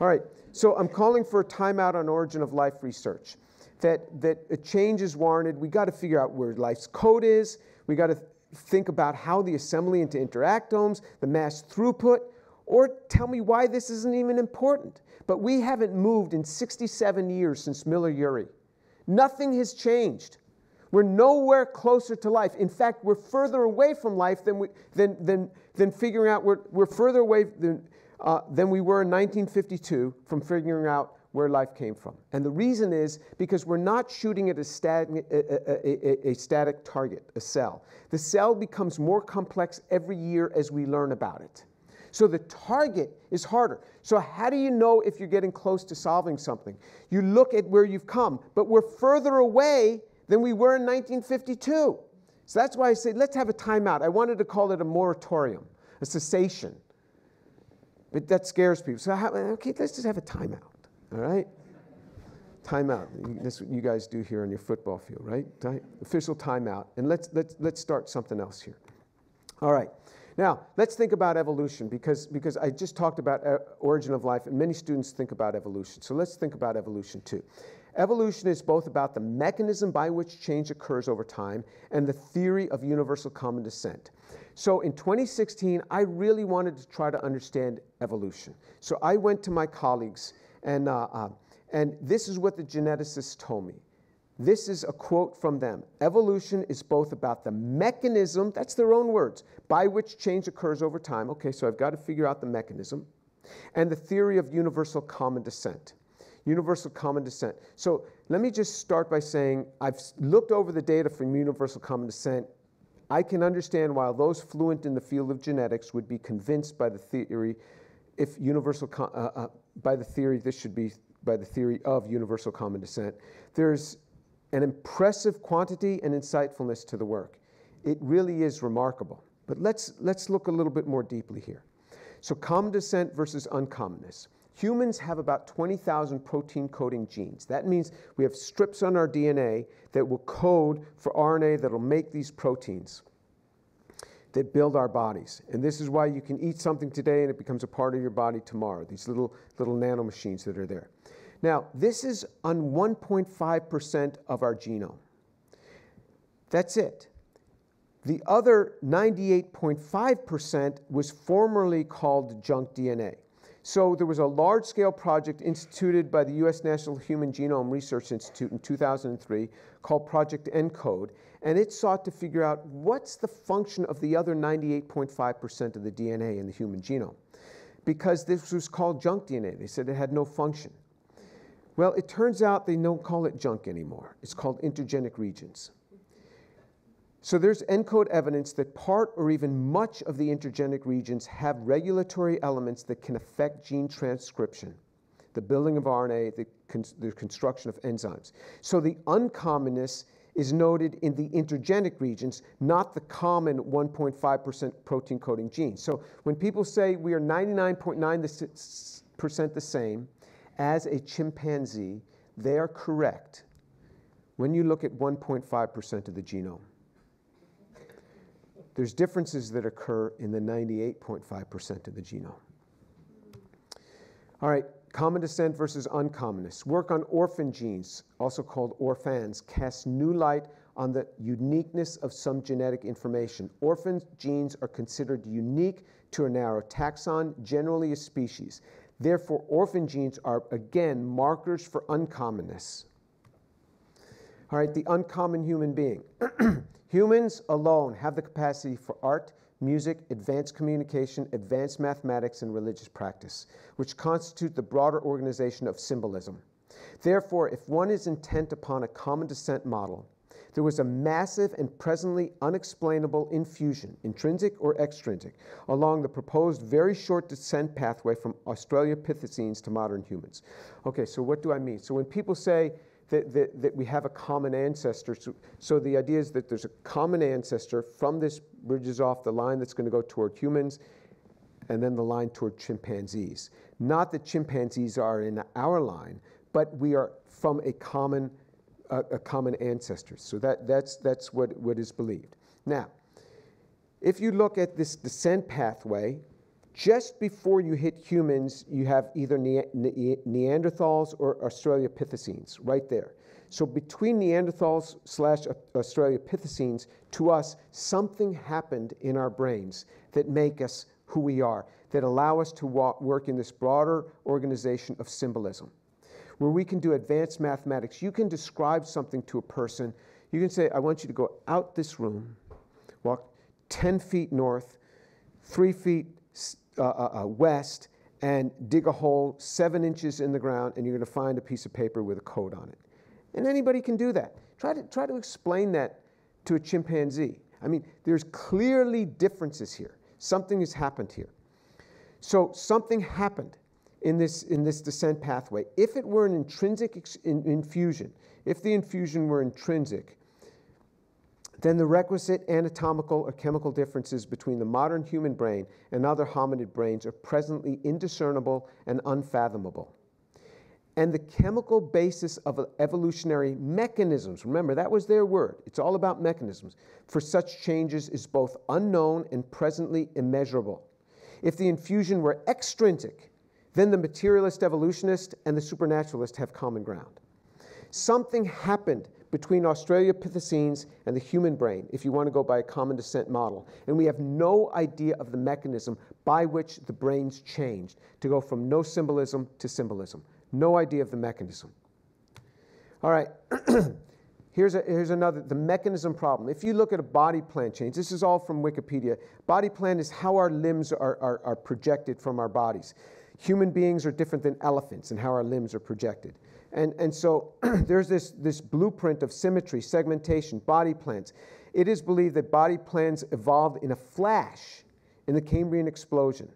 All right, so I'm calling for a timeout on origin of life research. That, that a change is warranted. We got to figure out where life's code is. We got to think about how the assembly into interactomes, the mass throughput, or tell me why this isn't even important. But we haven't moved in 67 years since Miller-Urey. Nothing has changed. We're nowhere closer to life. In fact, we're further away from life than, we, than, than, than figuring out, we're, we're further away than, uh, than we were in 1952 from figuring out where life came from. And the reason is because we're not shooting at a static, a, a, a, static target, a cell. The cell becomes more complex every year as we learn about it. So the target is harder. So how do you know if you're getting close to solving something? You look at where you've come, but we're further away than we were in 1952. So that's why I said, let's have a timeout. I wanted to call it a moratorium, a cessation. But that scares people. So, how, okay, let's just have a timeout, all right? Timeout. That's what you guys do here on your football field, right? Official timeout. And let's, let's, let's start something else here. All right. Now, let's think about evolution because, because I just talked about uh, origin of life, and many students think about evolution. So let's think about evolution too. Evolution is both about the mechanism by which change occurs over time and the theory of universal common descent. So in 2016, I really wanted to try to understand evolution. So I went to my colleagues, and, uh, uh, and this is what the geneticists told me. This is a quote from them. Evolution is both about the mechanism, that's their own words, by which change occurs over time. Okay, so I've got to figure out the mechanism, and the theory of universal common descent. Universal common descent. So let me just start by saying I've looked over the data from universal common descent. I can understand why those fluent in the field of genetics would be convinced by the theory, if universal, uh, uh, by the theory, this should be by the theory of universal common descent. There's an impressive quantity and insightfulness to the work. It really is remarkable. But let's, let's look a little bit more deeply here. So common descent versus uncommonness. Humans have about 20,000 protein coding genes. That means we have strips on our DNA that will code for RNA that will make these proteins that build our bodies. And this is why you can eat something today and it becomes a part of your body tomorrow, these little, little nanomachines that are there. Now, this is on 1.5% of our genome. That's it. The other 98.5% was formerly called junk DNA. So there was a large scale project instituted by the US National Human Genome Research Institute in 2003 called Project ENCODE, and it sought to figure out what's the function of the other 98.5% of the DNA in the human genome. Because this was called junk DNA, they said it had no function. Well, it turns out they don't call it junk anymore. It's called intergenic regions. So there's ENCODE evidence that part or even much of the intergenic regions have regulatory elements that can affect gene transcription, the building of RNA, the, con the construction of enzymes. So the uncommonness is noted in the intergenic regions, not the common 1.5% protein coding genes. So when people say we are 99.9% the same, as a chimpanzee, they are correct when you look at 1.5% of the genome. There's differences that occur in the 98.5% of the genome. All right, common descent versus uncommonness. Work on orphan genes, also called orphans, casts new light on the uniqueness of some genetic information. Orphan genes are considered unique to a narrow taxon, generally a species. Therefore, orphan genes are, again, markers for uncommonness. All right, the uncommon human being. Humans alone have the capacity for art, music, advanced communication, advanced mathematics, and religious practice, which constitute the broader organization of symbolism. Therefore, if one is intent upon a common descent model, there was a massive and presently unexplainable infusion, intrinsic or extrinsic, along the proposed very short descent pathway from Australopithecines to modern humans. Okay, so what do I mean? So when people say that, that, that we have a common ancestor, so, so the idea is that there's a common ancestor from this bridges off the line that's going to go toward humans and then the line toward chimpanzees. Not that chimpanzees are in our line, but we are from a common a, a common ancestor. So that, that's, that's what, what is believed. Now, if you look at this descent pathway, just before you hit humans, you have either ne ne Neanderthals or Australopithecines right there. So between Neanderthals slash Australopithecines, to us, something happened in our brains that make us who we are, that allow us to work in this broader organization of symbolism where we can do advanced mathematics. You can describe something to a person. You can say, I want you to go out this room, walk 10 feet north, three feet uh, uh, uh, west, and dig a hole seven inches in the ground, and you're going to find a piece of paper with a code on it. And anybody can do that. Try to, try to explain that to a chimpanzee. I mean, there's clearly differences here. Something has happened here. So something happened in this, in this descent pathway. If it were an intrinsic in, infusion, if the infusion were intrinsic, then the requisite anatomical or chemical differences between the modern human brain and other hominid brains are presently indiscernible and unfathomable. And the chemical basis of evolutionary mechanisms, remember that was their word, it's all about mechanisms, for such changes is both unknown and presently immeasurable. If the infusion were extrinsic, then the materialist evolutionist and the supernaturalist have common ground. Something happened between Australopithecines and the human brain, if you want to go by a common descent model. And we have no idea of the mechanism by which the brains changed to go from no symbolism to symbolism. No idea of the mechanism. All right, here's, a, here's another, the mechanism problem. If you look at a body plan change, this is all from Wikipedia. Body plan is how our limbs are, are, are projected from our bodies human beings are different than elephants and how our limbs are projected. And, and so there's this, this blueprint of symmetry, segmentation, body plans. It is believed that body plans evolved in a flash in the Cambrian explosion.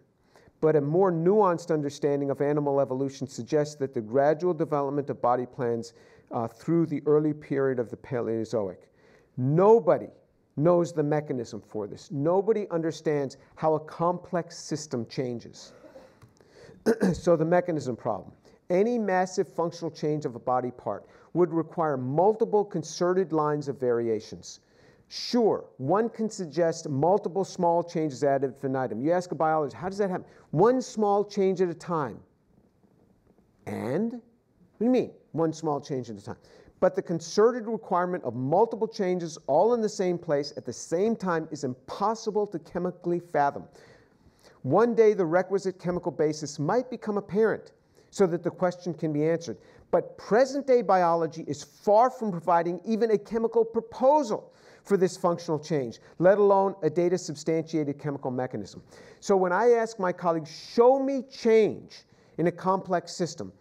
But a more nuanced understanding of animal evolution suggests that the gradual development of body plans uh, through the early period of the Paleozoic. Nobody knows the mechanism for this. Nobody understands how a complex system changes. so the mechanism problem. Any massive functional change of a body part would require multiple concerted lines of variations. Sure, one can suggest multiple small changes ad infinitum. You ask a biologist, how does that happen? One small change at a time. And? What do you mean, one small change at a time? But the concerted requirement of multiple changes all in the same place at the same time is impossible to chemically fathom. One day, the requisite chemical basis might become apparent so that the question can be answered. But present day biology is far from providing even a chemical proposal for this functional change, let alone a data substantiated chemical mechanism. So when I ask my colleagues, show me change in a complex system,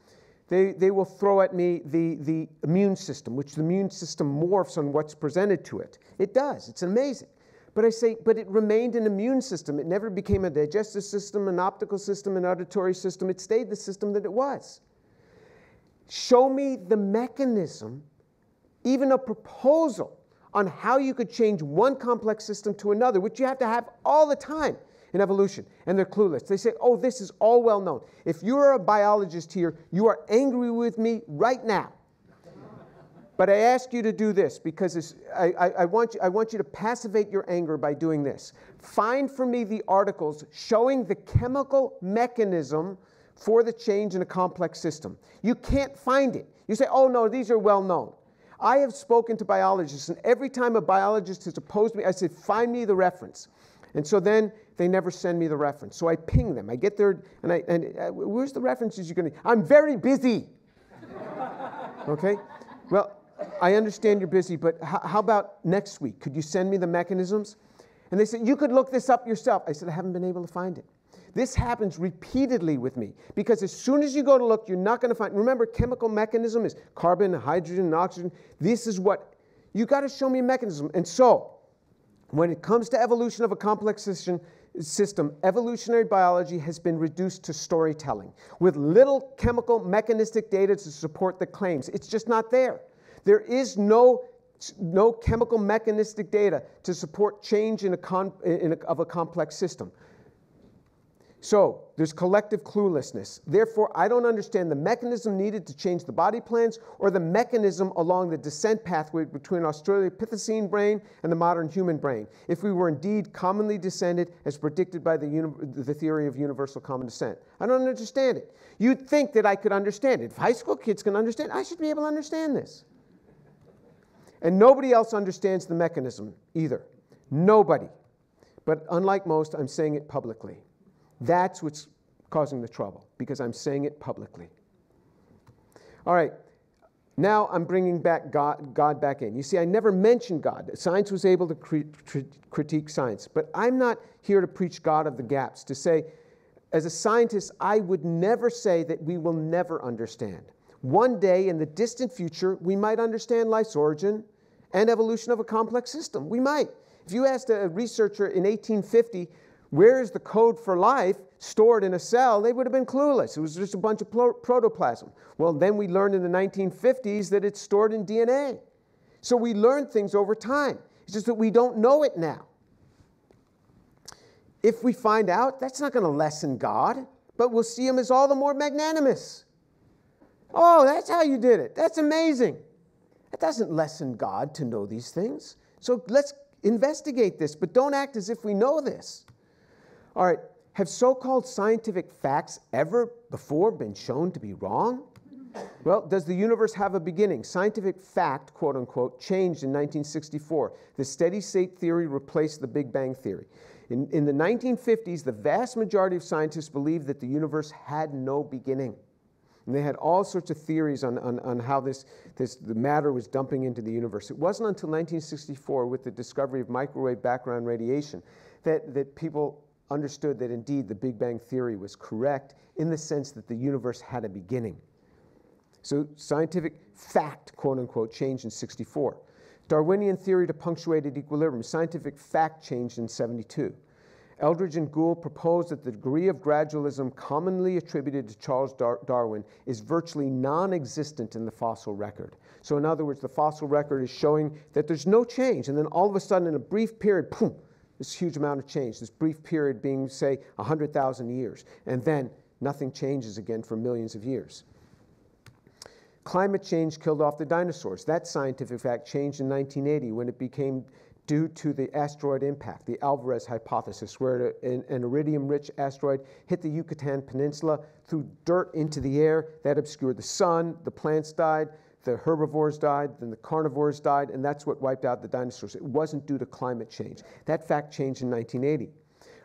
they, they will throw at me the, the immune system, which the immune system morphs on what's presented to it. It does, it's amazing. But I say, but it remained an immune system. It never became a digestive system, an optical system, an auditory system. It stayed the system that it was. Show me the mechanism, even a proposal on how you could change one complex system to another, which you have to have all the time in evolution. And they're clueless. They say, oh, this is all well known. If you're a biologist here, you are angry with me right now. But I ask you to do this because I, I, I, want you, I want you to passivate your anger by doing this. Find for me the articles showing the chemical mechanism for the change in a complex system. You can't find it. You say, oh no, these are well known. I have spoken to biologists, and every time a biologist has opposed me, I said, find me the reference. And so then they never send me the reference. So I ping them. I get there, and I, and uh, where's the references you're going to? I'm very busy. okay? Well, I understand you're busy, but how about next week? Could you send me the mechanisms? And they said, You could look this up yourself. I said, I haven't been able to find it. This happens repeatedly with me because as soon as you go to look, you're not going to find. Remember, chemical mechanism is carbon, hydrogen, and oxygen. This is what you got to show me a mechanism. And so, when it comes to evolution of a complex system, system, evolutionary biology has been reduced to storytelling with little chemical mechanistic data to support the claims. It's just not there. There is no, no chemical mechanistic data to support change in a con, in a, of a complex system. So there's collective cluelessness. Therefore, I don't understand the mechanism needed to change the body plans or the mechanism along the descent pathway between Australopithecine brain and the modern human brain, if we were indeed commonly descended as predicted by the, the theory of universal common descent. I don't understand it. You'd think that I could understand it. If high school kids can understand, I should be able to understand this. And nobody else understands the mechanism either. Nobody. But unlike most, I'm saying it publicly. That's what's causing the trouble, because I'm saying it publicly. All right, now I'm bringing back God, God back in. You see, I never mentioned God. Science was able to critique science, but I'm not here to preach God of the gaps, to say, as a scientist, I would never say that we will never understand. One day in the distant future, we might understand life's origin and evolution of a complex system. We might. If you asked a researcher in 1850, where is the code for life stored in a cell, they would have been clueless. It was just a bunch of protoplasm. Well, then we learned in the 1950s that it's stored in DNA. So we learn things over time. It's just that we don't know it now. If we find out, that's not going to lessen God, but we'll see him as all the more magnanimous. Oh, that's how you did it. That's amazing. That doesn't lessen God to know these things. So let's investigate this, but don't act as if we know this. All right, have so called scientific facts ever before been shown to be wrong? Well, does the universe have a beginning? Scientific fact, quote unquote, changed in 1964. The steady state theory replaced the Big Bang theory. In, in the 1950s, the vast majority of scientists believed that the universe had no beginning. And they had all sorts of theories on, on, on how this, this, the matter was dumping into the universe. It wasn't until 1964, with the discovery of microwave background radiation, that, that people understood that indeed the Big Bang Theory was correct in the sense that the universe had a beginning. So scientific fact, quote unquote, changed in 64. Darwinian theory to punctuated equilibrium, scientific fact changed in 72. Eldredge and Gould proposed that the degree of gradualism commonly attributed to Charles Dar- Darwin is virtually non existent in the fossil record. So, in other words, the fossil record is showing that there's no change, and then all of a sudden, in a brief period, boom, this huge amount of change, this brief period being, say, 100,000 years, and then nothing changes again for millions of years. Climate change killed off the dinosaurs. That scientific fact changed in 1980 when it became due to the asteroid impact, the Alvarez hypothesis, where an, an iridium rich asteroid hit the Yucatan Peninsula, threw dirt into the air that obscured the sun, the plants died, the herbivores died, then the carnivores died, and that's what wiped out the dinosaurs. It wasn't due to climate change. That fact changed in 1980.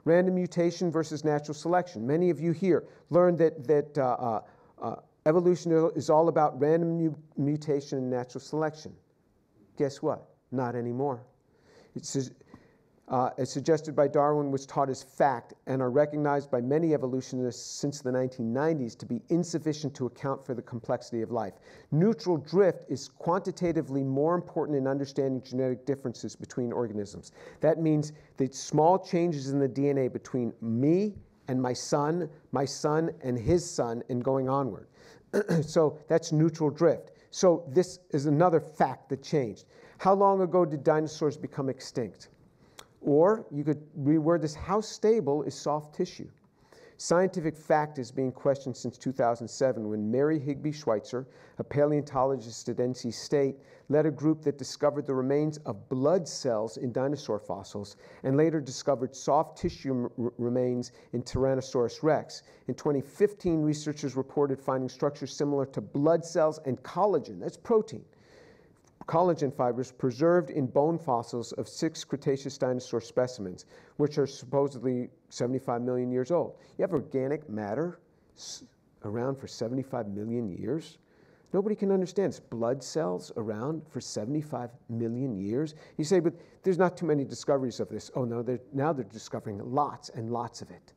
Random mutation versus natural selection. Many of you here learned that, that uh, uh, uh, evolution is all about random mu- mutation and natural selection. Guess what? Not anymore. It says uh, as suggested by Darwin, was taught as fact and are recognized by many evolutionists since the 1990s to be insufficient to account for the complexity of life. Neutral drift is quantitatively more important in understanding genetic differences between organisms. That means that small changes in the DNA between me and my son, my son and his son, and going onward. so that's neutral drift. So this is another fact that changed. How long ago did dinosaurs become extinct? Or you could reword this how stable is soft tissue? Scientific fact is being questioned since 2007 when Mary Higby Schweitzer, a paleontologist at NC State, led a group that discovered the remains of blood cells in dinosaur fossils and later discovered soft tissue remains in Tyrannosaurus rex. In 2015, researchers reported finding structures similar to blood cells and collagen, that's protein, collagen fibers preserved in bone fossils of six Cretaceous dinosaur specimens, which are supposedly 75 million years old. You have organic matter around for 75 million years? Nobody can understand. It's blood cells around for 75 million years. You say, but there's not too many discoveries of this. Oh, no, they're, now they're discovering lots and lots of it.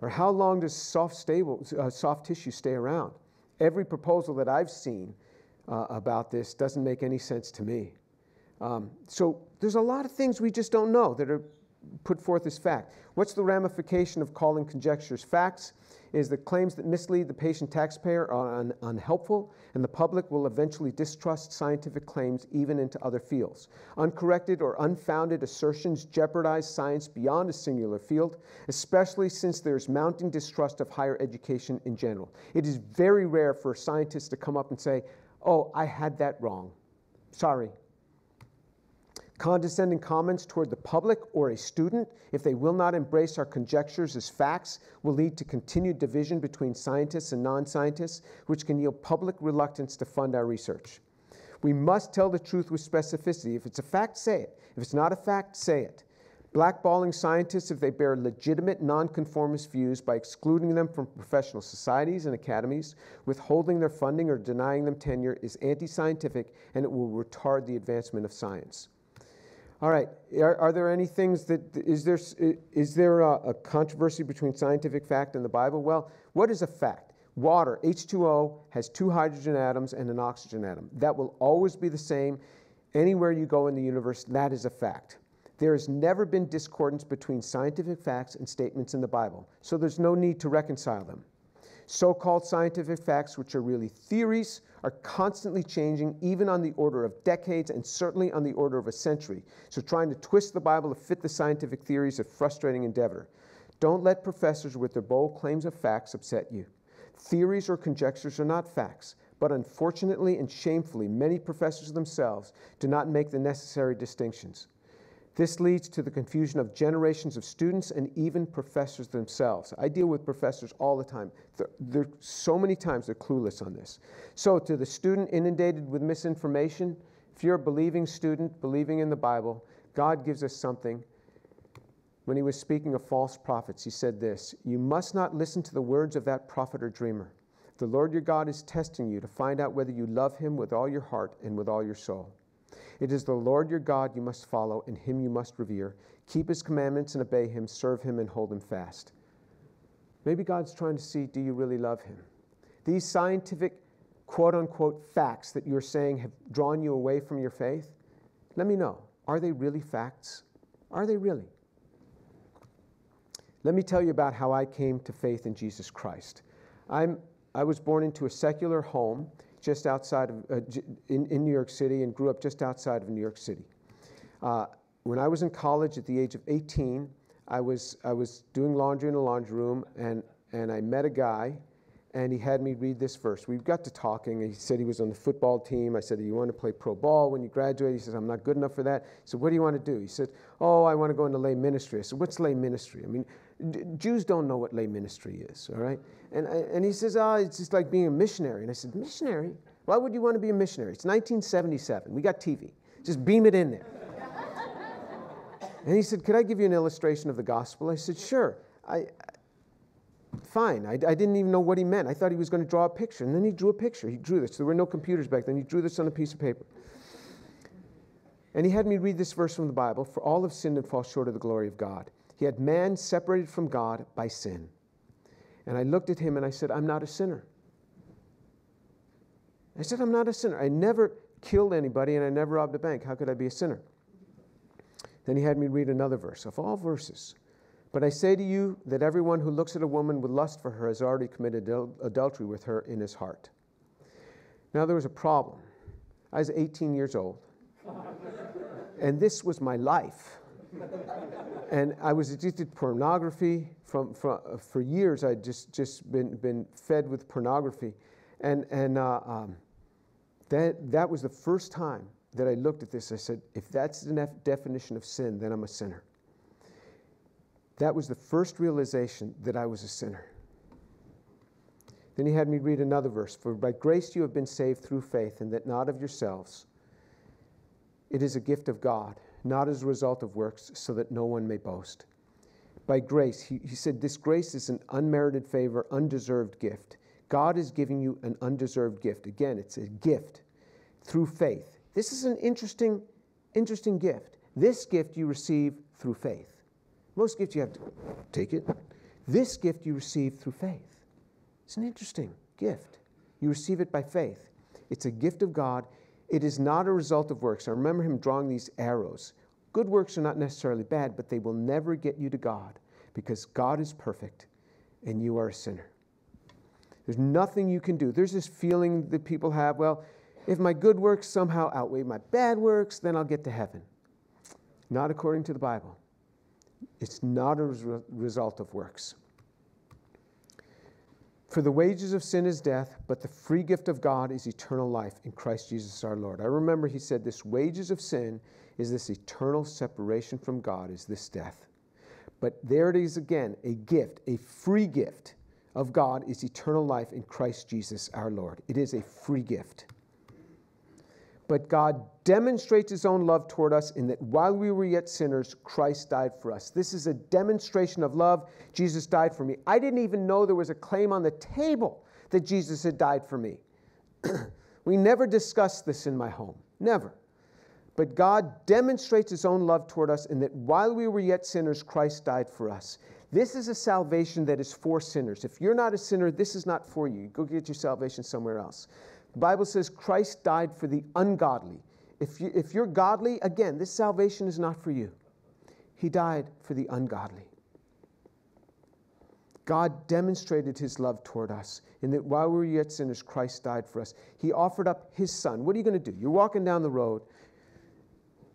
Or how long does soft, stable, uh, soft tissue stay around? Every proposal that I've seen uh, about this doesn't make any sense to me. Um, so there's a lot of things we just don't know that are put forth as fact. What's the ramification of calling conjectures facts? Is that claims that mislead the patient taxpayer are un unhelpful, and the public will eventually distrust scientific claims even into other fields. Uncorrected or unfounded assertions jeopardize science beyond a singular field, especially since there's mounting distrust of higher education in general. It is very rare for scientists to come up and say, oh, I had that wrong. Sorry. Condescending comments toward the public or a student, if they will not embrace our conjectures as facts, will lead to continued division between scientists and non scientists, which can yield public reluctance to fund our research. We must tell the truth with specificity. If it's a fact, say it. If it's not a fact, say it. Blackballing scientists if they bear legitimate nonconformist views by excluding them from professional societies and academies, withholding their funding or denying them tenure is anti scientific and it will retard the advancement of science. All right, are, are, there any things that, is there, is there a, a controversy between scientific fact and the Bible? Well, what is a fact? Water, H2O, has two hydrogen atoms and an oxygen atom. That will always be the same anywhere you go in the universe. That is a fact. There has never been discordance between scientific facts and statements in the Bible, so there's no need to reconcile them. So called scientific facts, which are really theories, are constantly changing, even on the order of decades and certainly on the order of a century. So trying to twist the Bible to fit the scientific theories is a frustrating endeavor. Don't let professors with their bold claims of facts upset you. Theories or conjectures are not facts, but unfortunately and shamefully, many professors themselves do not make the necessary distinctions. This leads to the confusion of generations of students and even professors themselves. I deal with professors all the time. they're so many times they're clueless on this. So to the student inundated with misinformation, if you're a believing student, believing in the Bible, God gives us something. When he was speaking of false prophets, he said this You must not listen to the words of that prophet or dreamer. The Lord your God is testing you to find out whether you love him with all your heart and with all your soul. It is the Lord your God you must follow, and him you must revere. Keep his commandments and obey him, serve him and hold him fast. Maybe God's trying to see do you really love him? These scientific, quote unquote, facts that you're saying have drawn you away from your faith, let me know. Are they really facts? Are they really? Let me tell you about how I came to faith in Jesus Christ. I'm, I was born into a secular home just outside of, uh, in, in New York City and grew up just outside of New York City. Uh, when I was in college at the age of 18, I was, I was doing laundry in a laundry room and, and I met a guy and he had me read this verse. We got to talking. He said he was on the football team. I said, Do you want to play pro ball when you graduate? He says, I'm not good enough for that. He said, What do you want to do? He said, Oh, I want to go into lay ministry. I said, What's lay ministry? I mean, Jews don't know what lay ministry is, all right? And, and he says, Oh, it's just like being a missionary. And I said, Missionary? Why would you want to be a missionary? It's 1977. We got TV. Just beam it in there. and he said, Could I give you an illustration of the gospel? I said, Sure. I, fine. I, I, didn't even know what he meant. I thought he was going to draw a picture. And then he drew a picture. He drew this. There were no computers back then. He drew this on a piece of paper. And he had me read this verse from the Bible For all have sinned and fall short of the glory of God. He had man separated from God by sin. And I looked at him and I said, I'm not a sinner. I said, I'm not a sinner. I never killed anybody and I never robbed a bank. How could I be a sinner? Then he had me read another verse, of all verses. But I say to you that everyone who looks at a woman with lust for her has already committed adultery with her in his heart. Now, there was a problem. I was 18 years old, and this was my life. And I was addicted to pornography. From, from, uh, for years, I'd just, just been, been fed with pornography. And, and uh, um, that, that was the first time that I looked at this. I said, if that's the nef- definition of sin, then I'm a sinner. That was the first realization that I was a sinner. Then he had me read another verse For by grace you have been saved through faith, and that not of yourselves. It is a gift of God, not as a result of works, so that no one may boast. By grace, he, he said, this grace is an unmerited favor, undeserved gift. God is giving you an undeserved gift. Again, it's a gift through faith. This is an interesting, interesting gift. This gift you receive through faith. Most gifts you have to take it. This gift you receive through faith. It's an interesting gift. You receive it by faith. It's a gift of God. It is not a result of works. I remember him drawing these arrows. Good works are not necessarily bad, but they will never get you to God because God is perfect and you are a sinner. There's nothing you can do. There's this feeling that people have well, if my good works somehow outweigh my bad works, then I'll get to heaven. Not according to the Bible. It's not a result of works. For the wages of sin is death, but the free gift of God is eternal life in Christ Jesus our Lord. I remember he said, This wages of sin is this eternal separation from God, is this death. But there it is again a gift, a free gift of God is eternal life in Christ Jesus our Lord. It is a free gift. But God demonstrates his own love toward us in that while we were yet sinners, Christ died for us. This is a demonstration of love. Jesus died for me. I didn't even know there was a claim on the table that Jesus had died for me. we never discussed this in my home. Never. But God demonstrates his own love toward us in that while we were yet sinners, Christ died for us. This is a salvation that is for sinners. If you're not a sinner, this is not for you. Go get your salvation somewhere else. The Bible says Christ died for the ungodly. If, you, if you're godly, again, this salvation is not for you. He died for the ungodly. God demonstrated his love toward us in that while we were yet sinners, Christ died for us. He offered up his son. What are you going to do? You're walking down the road,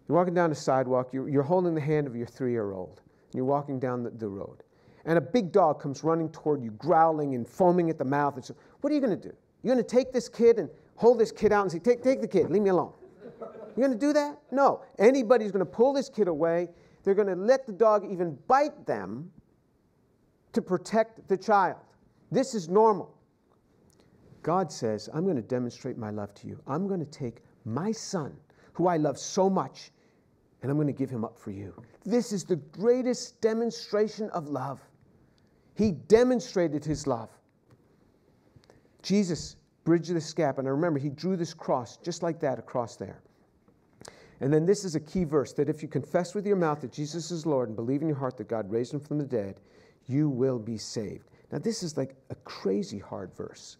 you're walking down the sidewalk, you're, you're holding the hand of your three year old, you're walking down the, the, road. And a big dog comes running toward you, growling and foaming at the mouth. And so, what are you going to do? You're going to take this kid and hold this kid out and say, take, take the kid, leave me alone. You're going to do that? No. Anybody's going to pull this kid away. They're going to let the dog even bite them to protect the child. This is normal. God says, I'm going to demonstrate my love to you. I'm going to take my son, who I love so much, and I'm going to give him up for you. This is the greatest demonstration of love. He demonstrated his love. Jesus bridged this gap. And I remember he drew this cross just like that across there. And then this is a key verse that if you confess with your mouth that Jesus is Lord and believe in your heart that God raised him from the dead, you will be saved. Now, this is like a crazy hard verse.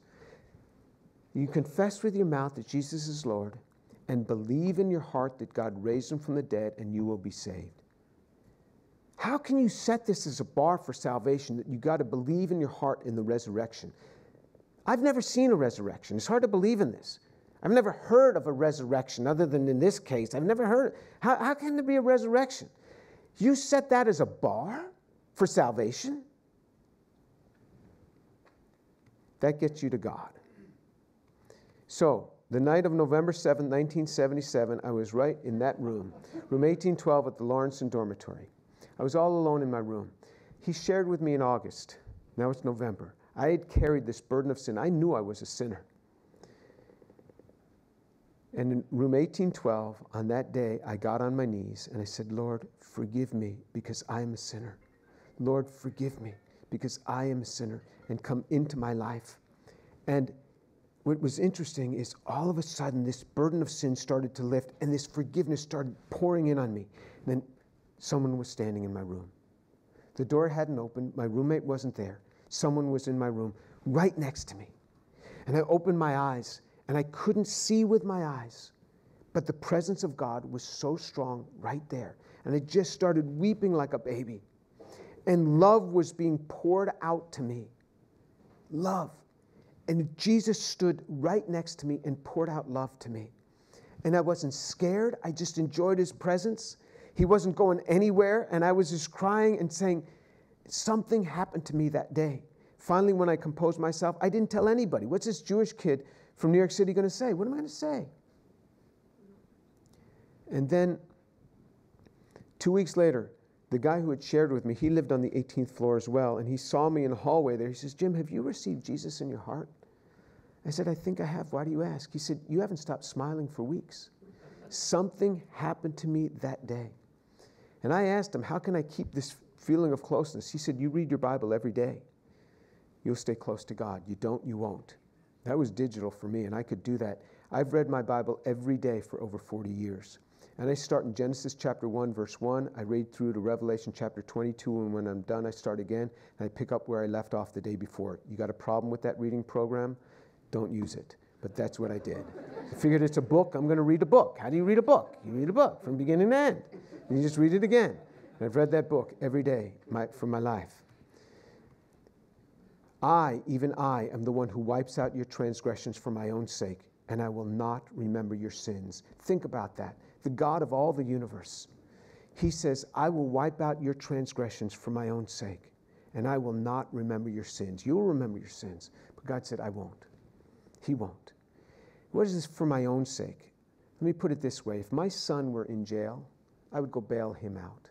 You confess with your mouth that Jesus is Lord and believe in your heart that God raised him from the dead, and you will be saved. How can you set this as a bar for salvation that you got to believe in your heart in the resurrection? I've never seen a resurrection. It's hard to believe in this. I've never heard of a resurrection other than in this case. I've never heard. How, how can there be a resurrection? You set that as a bar for salvation? That gets you to God. So, the night of November 7, 1977, I was right in that room, room 1812 at the Lawrence Dormitory. I was all alone in my room. He shared with me in August. Now it's November. I had carried this burden of sin. I knew I was a sinner. And in room 1812, on that day, I got on my knees and I said, Lord, forgive me because I am a sinner. Lord, forgive me because I am a sinner and come into my life. And what was interesting is all of a sudden this burden of sin started to lift and this forgiveness started pouring in on me. And then someone was standing in my room. The door hadn't opened, my roommate wasn't there. Someone was in my room right next to me. And I opened my eyes and I couldn't see with my eyes, but the presence of God was so strong right there. And I just started weeping like a baby. And love was being poured out to me. Love. And Jesus stood right next to me and poured out love to me. And I wasn't scared. I just enjoyed his presence. He wasn't going anywhere. And I was just crying and saying, Something happened to me that day. Finally, when I composed myself, I didn't tell anybody. What's this Jewish kid from New York City going to say? What am I going to say? And then two weeks later, the guy who had shared with me, he lived on the 18th floor as well, and he saw me in the hallway there. He says, Jim, have you received Jesus in your heart? I said, I think I have. Why do you ask? He said, You haven't stopped smiling for weeks. Something happened to me that day. And I asked him, How can I keep this feeling of closeness? He said, You read your Bible every day. You'll stay close to God. You don't, you won't. That was digital for me, and I could do that. I've read my Bible every day for over 40 years. And I start in Genesis chapter 1, verse 1. I read through to Revelation chapter 22, and when I'm done, I start again, and I pick up where I left off the day before. You got a problem with that reading program? Don't use it. But that's what I did. I figured it's a book. I'm going to read a book. How do you read a book? You read a book from beginning to end. And you just read it again. I've read that book every day my, for my life. I, even I, am the one who wipes out your transgressions for my own sake, and I will not remember your sins. Think about that. The God of all the universe, He says, I will wipe out your transgressions for my own sake, and I will not remember your sins. You'll remember your sins, but God said, I won't. He won't. What is this for my own sake? Let me put it this way if my son were in jail, I would go bail him out.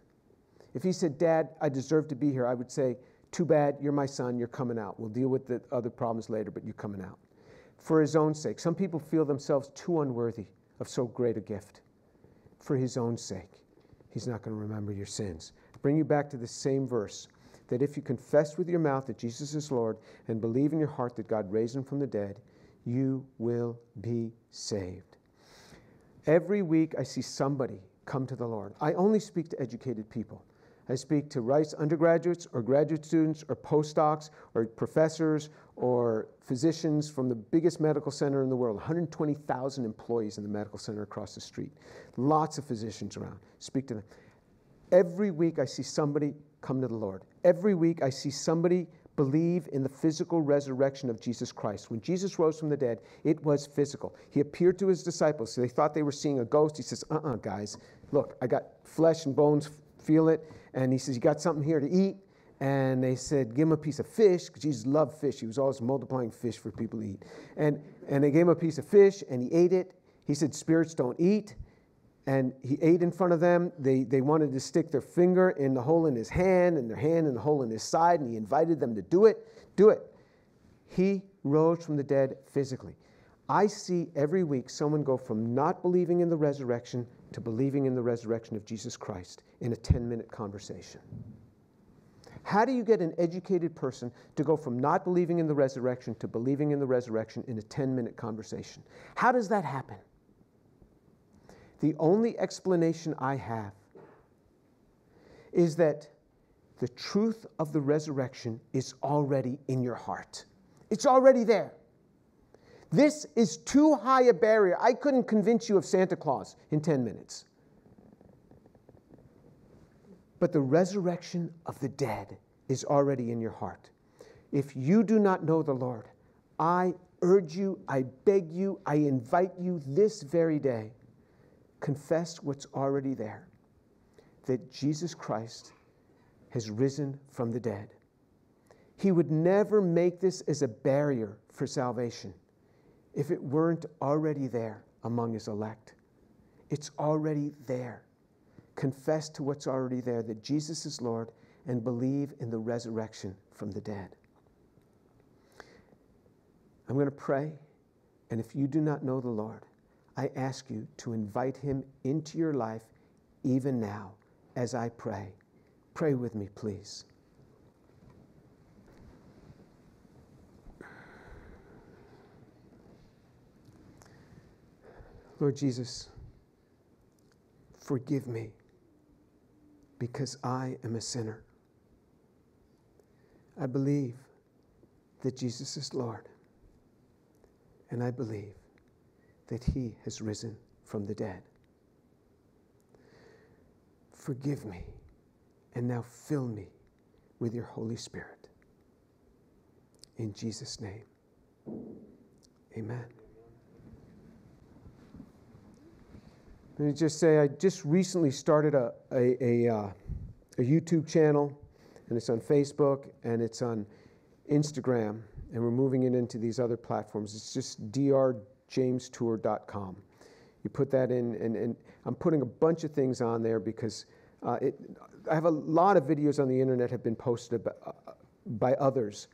If he said, Dad, I deserve to be here, I would say, Too bad, you're my son, you're coming out. We'll deal with the other problems later, but you're coming out. For his own sake. Some people feel themselves too unworthy of so great a gift. For his own sake, he's not going to remember your sins. Bring you back to the same verse that if you confess with your mouth that Jesus is Lord and believe in your heart that God raised him from the dead, you will be saved. Every week I see somebody come to the Lord. I only speak to educated people. I speak to Rice undergraduates or graduate students or postdocs or professors or physicians from the biggest medical center in the world 120,000 employees in the medical center across the street. Lots of physicians around. Speak to them. Every week I see somebody come to the Lord. Every week I see somebody believe in the physical resurrection of Jesus Christ. When Jesus rose from the dead, it was physical. He appeared to his disciples. So they thought they were seeing a ghost. He says, uh uh-uh, uh guys, look, I got flesh and bones, feel it. And he says, You got something here to eat? And they said, Give him a piece of fish, because Jesus loved fish. He was always multiplying fish for people to eat. And, and they gave him a piece of fish, and he ate it. He said, Spirits don't eat and he ate in front of them. They, they wanted to stick their finger in the hole in his hand and their hand in the hole in his side, and he invited them to do it. Do it. He rose from the dead physically. I see every week someone go from not believing in the resurrection to believing in the resurrection of Jesus Christ in a 10 minute conversation. How do you get an educated person to go from not believing in the resurrection to believing in the resurrection in a 10 minute conversation? How does that happen? The only explanation I have is that the truth of the resurrection is already in your heart. It's already there. This is too high a barrier. I couldn't convince you of Santa Claus in 10 minutes. But the resurrection of the dead is already in your heart. If you do not know the Lord, I urge you, I beg you, I invite you this very day confess what's already there that Jesus Christ has risen from the dead. He would never make this as a barrier for salvation if it weren't already there among his elect. It's already there. Confess to what's already there that Jesus is Lord and believe in the resurrection from the dead. I'm going to pray, and if you do not know the Lord, I ask you to invite him into your life even now as I pray. Pray with me, please. Lord Jesus, forgive me because I am a sinner. I believe that Jesus is Lord, and I believe that He has risen from the dead. Forgive me, and now fill me with your Holy Spirit. In Jesus' name, amen. Let me just say, I just recently started a, a, a, uh, a YouTube channel, and it's on Facebook and it's on Instagram, and we're moving it into these other platforms. It's just drjamestour.com. You put that in, and, and I'm putting a bunch of things on there because uh, it, I have a lot of videos on the internet have been posted by, uh, by others.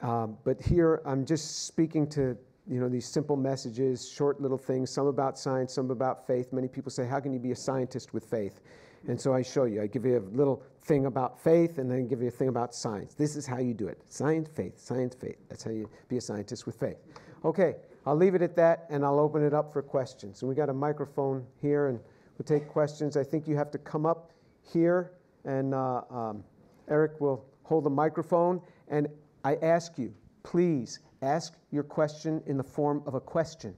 Um, but here I'm just speaking to you know these simple messages, short little things, some about science, some about faith. Many people say, "How can you be a scientist with faith?" And so I show you. I give you a little thing about faith, and then give you a thing about science. This is how you do it: science, faith, science, faith. That's how you be a scientist with faith. Okay, I'll leave it at that, and I'll open it up for questions. And we got a microphone here, and we'll take questions. I think you have to come up here, and uh, um, Eric will hold the microphone. And I ask you, please ask your question in the form of a question.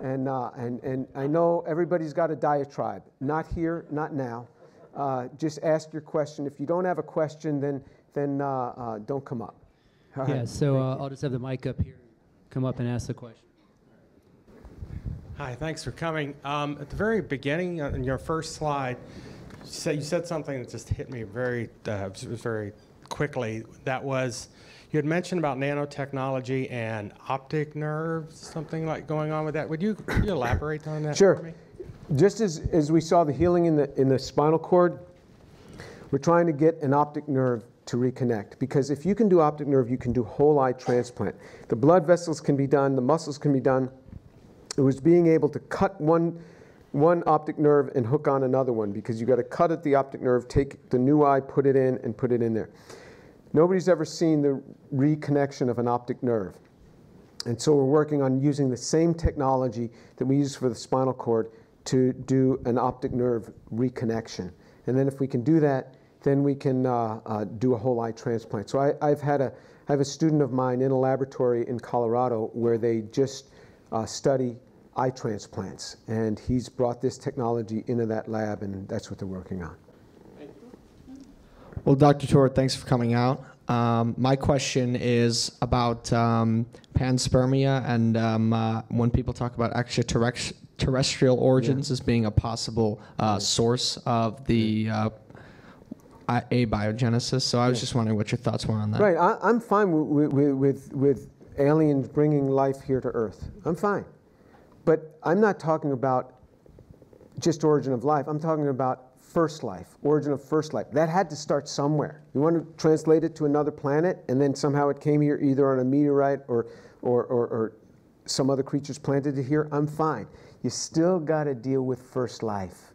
And, uh, and, and I know everybody's got a diatribe. Not here, not now. Uh, just ask your question. If you don't have a question, then, then uh, uh don't come up. All yeah, right. so uh, I'll just have the mic up here. Come up and ask the question. Hi, thanks for coming. Um, at the very beginning, uh, in your first slide, you said, you said something that just hit me very, uh, very quickly. That was, you had mentioned about nanotechnology and optic nerves, something like going on with that. Would you, could you elaborate on that sure. Just as, as we saw the healing in the, in the spinal cord, we're trying to get an optic nerve to reconnect. Because if you can do optic nerve, you can do whole eye transplant. The blood vessels can be done, the muscles can be done. It was being able to cut one one optic nerve and hook on another one because you got to cut at the optic nerve, take the new eye, put it in, and put it in there. Nobody's ever seen the reconnection of an optic nerve. And so we're working on using the same technology that we use for the spinal cord to do an optic nerve reconnection. And then if we can do that, then we can uh, uh, do a whole eye transplant. So I, have had a, I have a student of mine in a laboratory in Colorado where they just uh, study eye transplants. And he's brought this technology into that lab, and that's what they're working on. Well, Dr. Tour, thanks for coming out. Um, my question is about um, panspermia and um, uh, when people talk about extraterrestrial origins yeah. as being a possible uh, source of the uh, abiogenesis. So I was yeah. just wondering what your thoughts were on that. Right, I, am fine with, with, with aliens bringing life here to Earth. I'm fine. But I'm not talking about just origin of life. I'm talking about first life, origin of first life. That had to start somewhere. You want to translate it to another planet, and then somehow it came here either on a meteorite or, or, or, or some other creatures planted it here. I'm fine. You still got to deal with first life.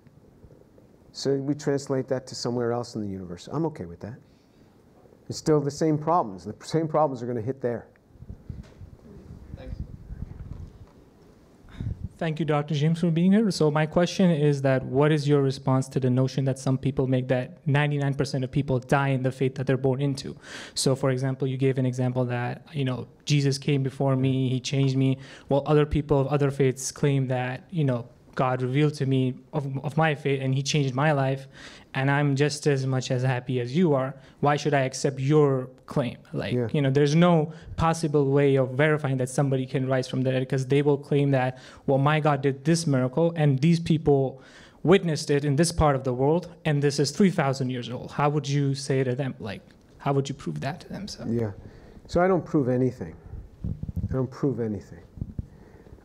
So we translate that to somewhere else in the universe. I'm okay with that. It's still the same problems. The same problems are going to hit there. Thank you, Dr. James, for being here. So my question is that what is your response to the notion that some people make that 99% of people die in the faith that they're born into? So for example, you gave an example that, you know, Jesus came before me, he changed me, while other people of other faiths claim that, you know, God revealed to me of, of my faith and he changed my life and I'm just as much as happy as you are. Why should I accept your claim? Like, yeah. you know, there's no possible way of verifying that somebody can rise from the dead because they will claim that, well, my God did this miracle and these people witnessed it in this part of the world and this is 3,000 years old. How would you say to them? Like, how would you prove that to them? So. Yeah. So I don't prove anything. I don't prove anything.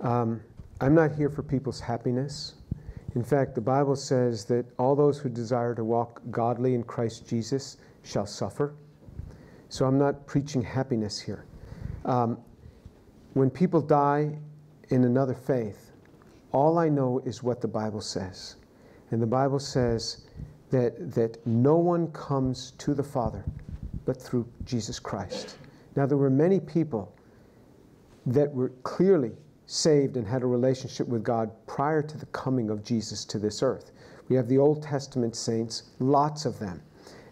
Um, I'm not here for people's happiness. In fact, the Bible says that all those who desire to walk godly in Christ Jesus shall suffer. So I'm not preaching happiness here. Um, when people die in another faith, all I know is what the Bible says. And the Bible says that, that no one comes to the Father but through Jesus Christ. Now, there were many people that were clearly saved and had a relationship with God prior to the coming of Jesus to this earth. We have the Old Testament saints, lots of them.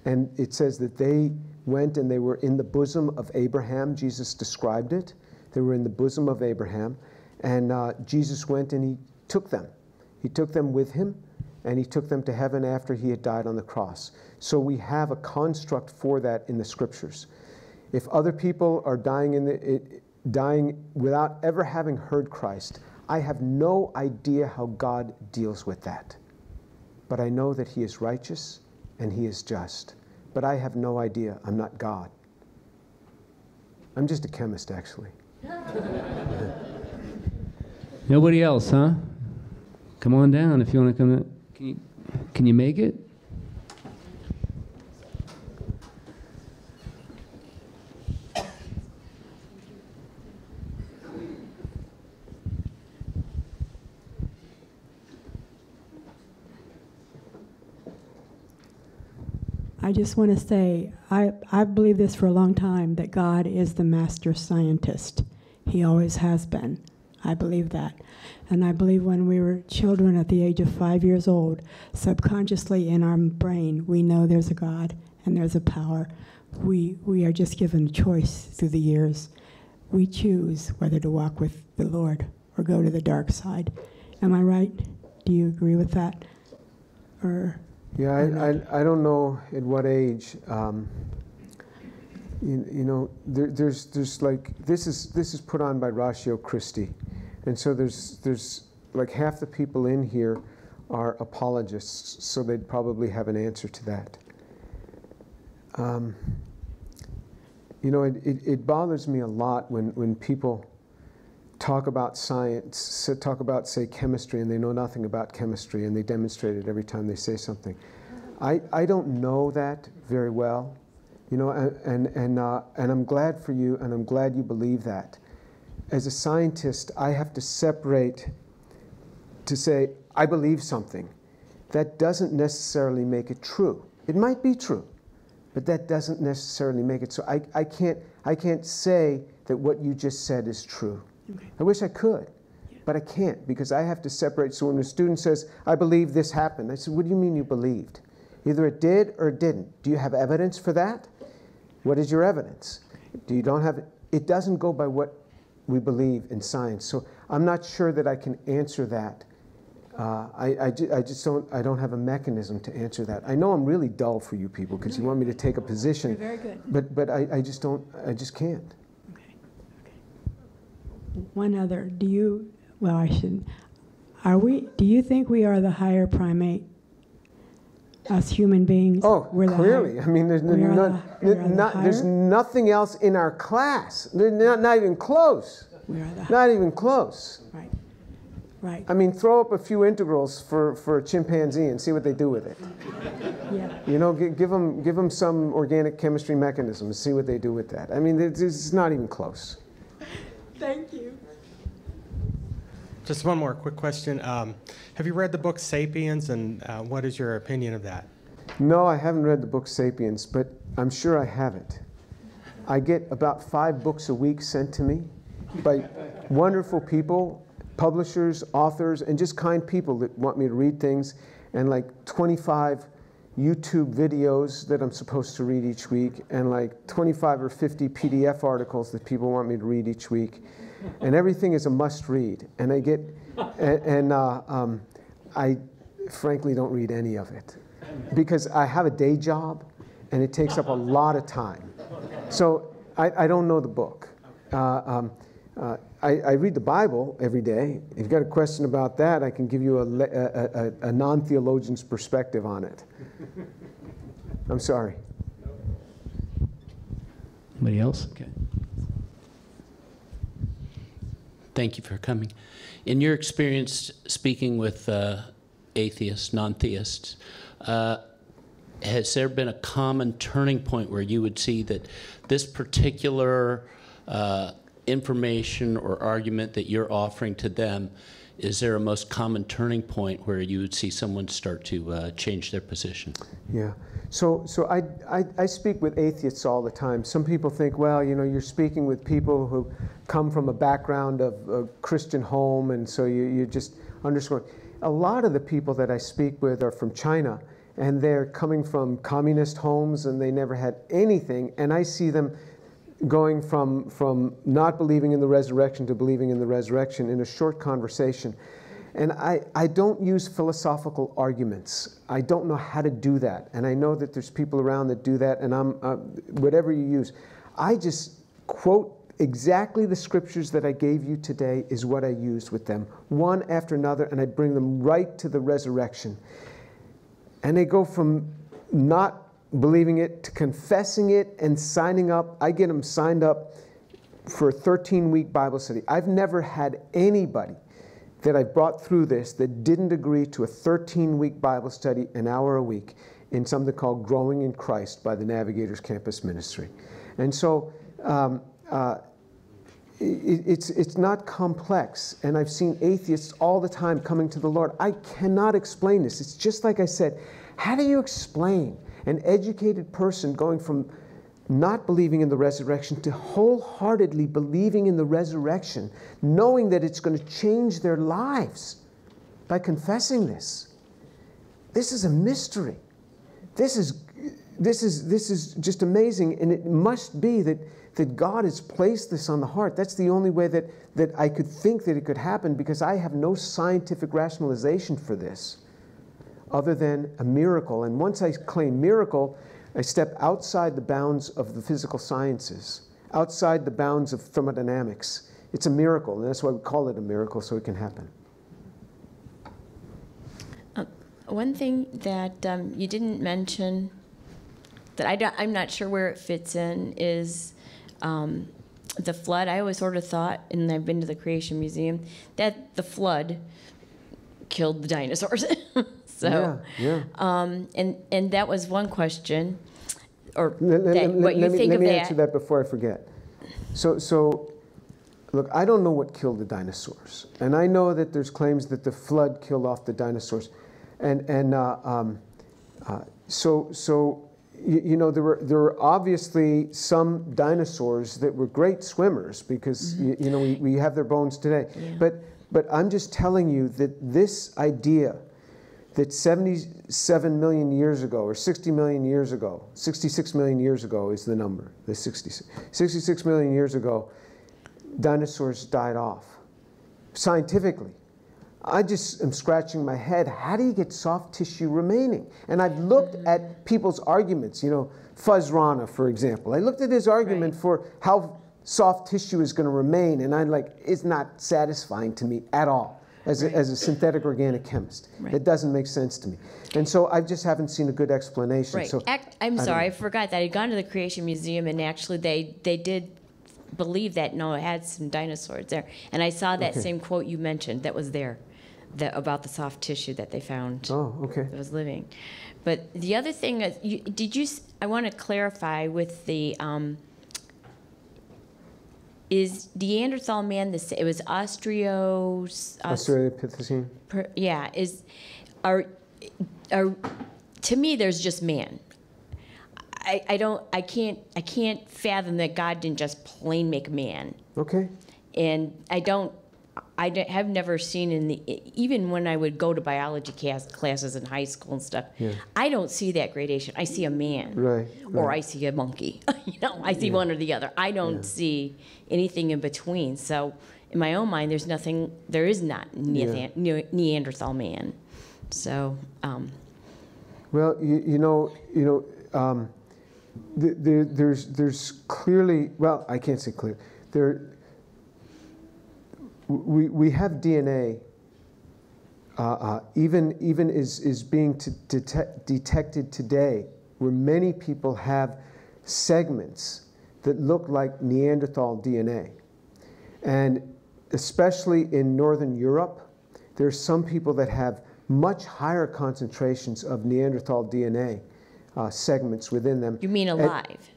And it says that they went and they were in the bosom of Abraham. Jesus described it. They were in the bosom of Abraham. And uh, Jesus went and he took them. He took them with him and he took them to heaven after he had died on the cross. So we have a construct for that in the scriptures. If other people are dying, in the, dying without ever having heard Christ, I have no idea how God deals with that. But I know that he is righteous and he is just. But I have no idea. I'm not God. I'm just a chemist, actually. Nobody else, huh? Come on down if you want to come. Can you, can you make it? I just want to say, I, I've believed this for a long time that God is the master scientist. He always has been. I believe that. And I believe when we were children at the age of five years old, subconsciously in our brain, we know there's a God and there's a power. We, we are just given a choice through the years. We choose whether to walk with the Lord or go to the dark side. Am I right? Do you agree with that? Or Yeah, I, I, I don't know at what age. Um, you, you know, there, there's there's like this is this is put on by Ratio Christi, and so there's there's like half the people in here are apologists, so they'd probably have an answer to that. Um, you know, it, it, it bothers me a lot when, when people talk about science, talk about, say, chemistry, and they know nothing about chemistry, and they demonstrate it every time they say something. I, I don't know that very well, you know, and, and, and, uh, and I'm glad for you, and I'm glad you believe that. As a scientist, I have to separate to say, I believe something. That doesn't necessarily make it true. It might be true, but that doesn't necessarily make it so. I, I, can't, I can't say that what you just said is true. I wish I could, but I can't because I have to separate. So when a student says, I believe this happened, I said, What do you mean you believed? Either it did or it didn't. Do you have evidence for that? What is your evidence? Do you don't have it doesn't go by what we believe in science. So I'm not sure that I can answer that. Uh, I, I, ju- I just don't I don't have a mechanism to answer that. I know I'm really dull for you people because you want me to take a position. You're very good. But but I, I just don't I just can't. One other, do you, well, I shouldn't, are we, do you think we are the higher primate? Us human beings? Oh, We're clearly. I mean, there's, are not, the- are the there's nothing else in our class. There's not, not even close. We are the, Not even close. right, right, I mean, throw up a few integrals for, for a chimpanzee and see what they do with it. yeah. You know, give, give, them, give them some organic chemistry mechanism and see what they do with that. I mean, it's, it's not even close. Thank you. Just one more quick question. Um, have you read the book *Sapiens*, and uh, what is your opinion of that? No, I haven't read the book Sapiens, but I'm sure I have it. I get about five books a week sent to me by wonderful people, publishers, authors, and just kind people that want me to read things, and like 25 YouTube videos that I'm supposed to read each week, and like 25 or 50 PDF articles that people want me to read each week. And everything is a must read. And I get, and, and uh, um, I frankly don't read any of it because I have a day job and it takes up a lot of time. So I, I don't know the book. Uh, um, uh, I, I read the Bible every day. If you've got a question about that, I can give you a, a, a, a non theologian's perspective on it. I'm sorry. Anybody else? Okay. Thank you for coming. In your experience speaking with uh, atheists, non theists, uh, has there been a common turning point where you would see that this particular uh, information or argument that you're offering to them, is there a most common turning point where you would see someone start to uh, change their position? Yeah. So, so I, I, I speak with atheists all the time. Some people think, well, you know, you're speaking with people who come from a background of a Christian home, and so you, you just underscore. A lot of the people that I speak with are from China, and they're coming from communist homes, and they never had anything. And I see them going from, from not believing in the resurrection to believing in the resurrection in a short conversation. And I, I don't use philosophical arguments. I don't know how to do that. And I know that there's people around that do that, and I'm, uh, whatever you use. I just quote exactly the scriptures that I gave you today, is what I used with them, one after another, and I bring them right to the resurrection. And they go from not believing it to confessing it and signing up. I get them signed up for a 13 week Bible study. I've never had anybody that I brought through this that didn't agree to a 13 week Bible study, an hour a week, in something called Growing in Christ by the Navigators Campus Ministry. And so um, uh, it, it's, it's not complex. And I've seen atheists all the time coming to the Lord. I cannot explain this. It's just like I said how do you explain an educated person going from not believing in the resurrection to wholeheartedly believing in the resurrection, knowing that it's going to change their lives by confessing this. This is a mystery. This is, this is, this is just amazing, and it must be that, that God has placed this on the heart. That's the only way that, that I could think that it could happen because I have no scientific rationalization for this other than a miracle. And once I claim miracle, I step outside the bounds of the physical sciences, outside the bounds of thermodynamics. It's a miracle, and that's why we call it a miracle, so it can happen. Uh, one thing that um, you didn't mention that I am not sure where it fits in is um, the flood. I always sort of thought, and I've been to the Creation Museum, that the flood killed the dinosaurs. So, yeah, yeah. Um, and and that was one question, or let, that, let, what you let think me, of let me that. answer that before I forget. So, so, look, I don't know what killed the dinosaurs, and I know that there's claims that the flood killed off the dinosaurs, and and uh, um, uh, so so. You, you know there were there were obviously some dinosaurs that were great swimmers because Mm-hmm. you, you know we, we have their bones today, but but I'm just telling you that this idea that 77 million years ago, or 60 million years ago, 66 million years ago is the number, the 66, 66 million years ago, dinosaurs died off. Scientifically. I just am scratching my head. How do you get soft tissue remaining? And I've looked mm. at people's arguments, you know, Fuzz Rana, for example. I looked at his argument Right. for how soft tissue is going to remain, and I'm like, it's not satisfying to me at all as, a, as a synthetic organic chemist. Right. It doesn't make sense to me. And so I just haven't seen a good explanation. Right. So Act, I'm don't sorry, I forgot that. I'd gone to the Creation Museum, and actually, they they did believe that no, it had some dinosaurs there, and I saw that Okay. same quote you mentioned that was there, that about the soft tissue that they found. Oh, okay. that was living. But the other thing is, you, did you? I want to clarify with the. Um, is Neanderthal man the same? It was Austrio. Australopithecine? Per, yeah, is are are to me there's just man. I, I don't I can't I can't fathom that God didn't just plain make man. Okay. And I don't I have never seen in the even when I would go to biology class, classes in high school and stuff. Yeah. I don't see that gradation. I see a man. Right, Or. I see a monkey. you know, I see one or the other. I don't see anything in between. So in my own mind, there's nothing. There is not Neanderthal, Neanderthal man. So um, Well, you, you know, you know, um, th- there, there's, there's clearly, well, I can't say clear. There, we, we have DNA. Uh, uh, even even is is being detect, detected today, where many people have segments that look like Neanderthal DNA, and especially in northern Europe, there are some people that have much higher concentrations of Neanderthal DNA uh, segments within them. you mean alive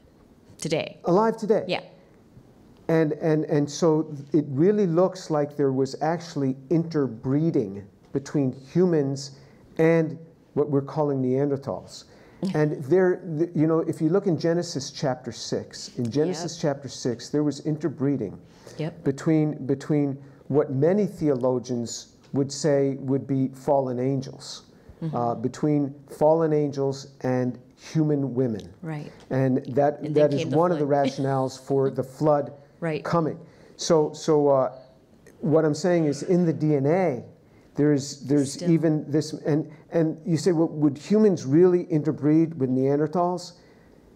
today? alive today. Yeah. And, and, and so it really looks like there was actually interbreeding between humans and what we're calling Neanderthals. And there, you know, if you look in Genesis chapter 6, in Genesis chapter 6, there was interbreeding Yep. between, between what many theologians would say would be fallen angels, Mm-hmm. uh, between fallen angels and human women. Right. And that, And that is one of the rationales for the flood Right. coming. So, so uh, what I'm saying is in the DNA, there's, there's Still. even this, and, and you say, well, would humans really interbreed with Neanderthals?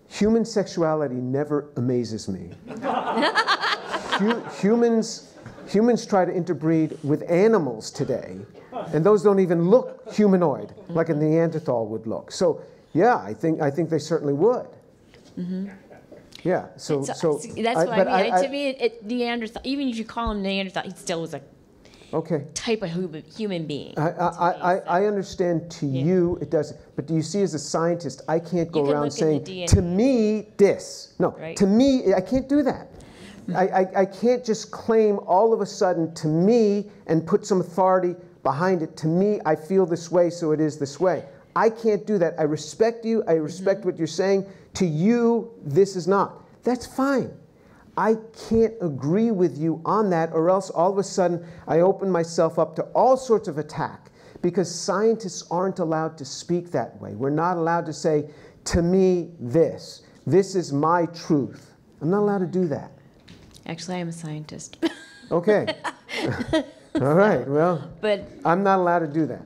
Human sexuality never amazes me. Hu- humans, humans try to interbreed with animals today, and those don't even look humanoid like a Neanderthal would look. So, yeah, I think, I think they certainly would. Yeah, so, It's- so. that's what I, but mean. To me, it, it, Neanderthal. Even if you call him Neanderthal, he still was a Okay. type of human, human being. I, I, I, I understand to you it doesn't, but do you see as a scientist, I can't go can around look saying, the to me, this. No, Right. to me, I can't do that. I, I, I can't just claim all of a sudden to me and put some authority behind it. To me, I feel this way, so it is this way. I can't do that. I respect you. I respect mm-hmm. what you're saying. To you, this is not. That's fine. I can't agree with you on that, or else all of a sudden I open myself up to all sorts of attack because scientists aren't allowed to speak that way. We're not allowed to say, to me, this. This is my truth. I'm not allowed to do that. Actually, I'm a scientist, Okay. all right, well, but I'm not allowed to do that.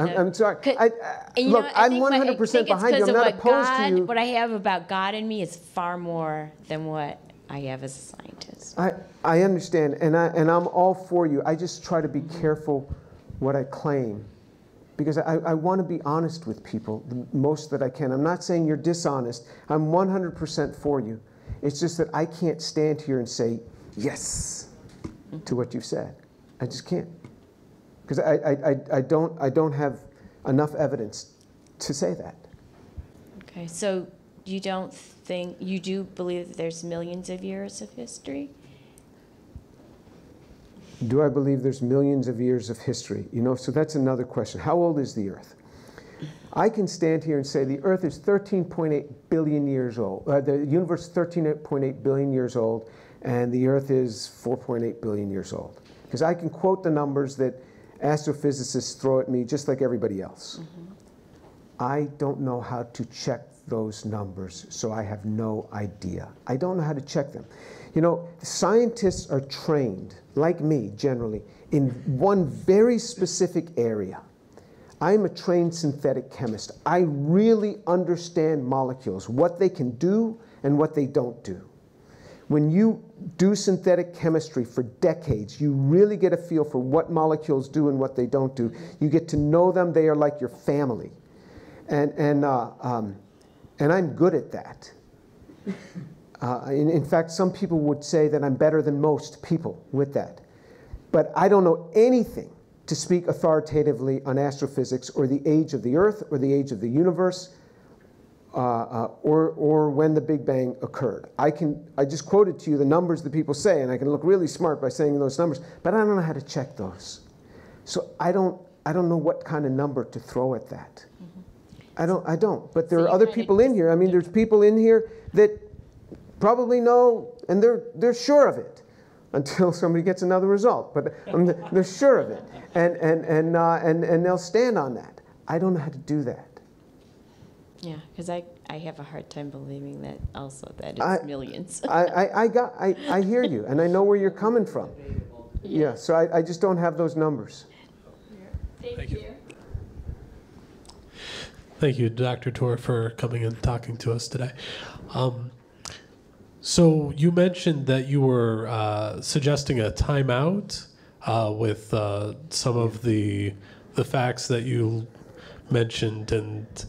I'm, I'm sorry. I, I- look, know, I I'm think what- I 100% behind you. I'm not opposed God, to you. What I have about God in me is far more than what I have as a scientist. I, I understand, and, I, and I'm all for you. I just try to be mm-hmm. careful what I claim because I, I want to be honest with people the most that I can. I'm not saying you're dishonest, I'm 100% for you. It's just that I can't stand here and say yes mm-hmm. to what you've said. I just can't. Because I, I, I, I, don't, I don't have enough evidence to say that. Okay, so you don't think you do believe that there's millions of years of history? Do I believe there's millions of years of history? You know, so that's another question. How old is the Earth? I can stand here and say the Earth is 13.8 billion years old. Uh, the universe is 13.8 billion years old, and the Earth is 4.8 billion years old. Because I can quote the numbers that astrophysicists throw at me just like everybody else. Mm-hmm. I don't know how to check those numbers, so I have no idea. I don't know how to check them. You know, scientists are trained, like me generally, in one very specific area. I'm a trained synthetic chemist. I really understand molecules, what they can do and what they don't do. When you do synthetic chemistry for decades, you really get a feel for what molecules do and what they don't do. You get to know them, they are like your family. And, and, uh, um, and I'm good at that. Uh, in, in fact, some people would say that I'm better than most people with that. But I don't know anything to speak authoritatively on astrophysics or the age of the Earth or the age of the universe uh, uh, or, or when the Big Bang occurred. I, can, I just quoted to you the numbers that people say, and I can look really smart by saying those numbers, but I don't know how to check those. So I don't, I don't know what kind of number to throw at that. I don't, I don't. But there So are other people in here. I mean, there's people in here that probably know, and they're, they're sure of it until somebody gets another result. But um, they're sure of it, and, and, and, uh, and, and they'll stand on that. I don't know how to do that. Yeah, because I, I have a hard time believing that also that it's I- millions. I, I, I, got, I, I hear you, and I know where you're coming from. Yeah, so I, I just don't have those numbers. Thank you. Thank you, Dr. Tour, for coming and talking to us today. Um, so you mentioned that you were uh, suggesting a timeout uh, with uh, some of the the facts that you mentioned and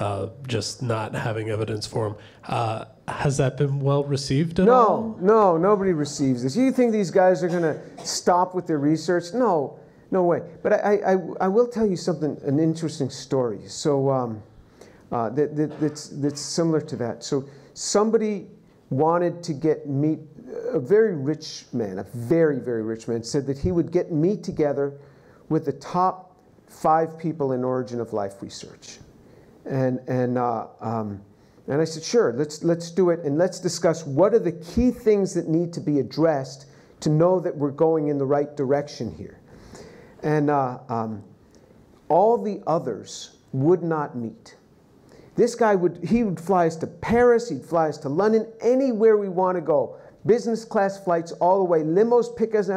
uh, just not having evidence for them. Uh, has that been well received at all? No, no, nobody receives this. You think these guys are going to stop with their research? No, no way. But I, I, I will tell you something, an interesting story. So um, uh, that, that, that's, that's similar to that. So somebody wanted to get me, a very rich man, a very, very rich man, said that he would get me together with the top five people in origin of life research. And, and, uh, um, and I said, sure, let's, let's do it and let's discuss what are the key things that need to be addressed to know that we're going in the right direction here. And uh, um, all the others would not meet. This guy would, he would fly us to Paris, he'd fly us to London, anywhere we want to go. Business class flights all the way, limos pick us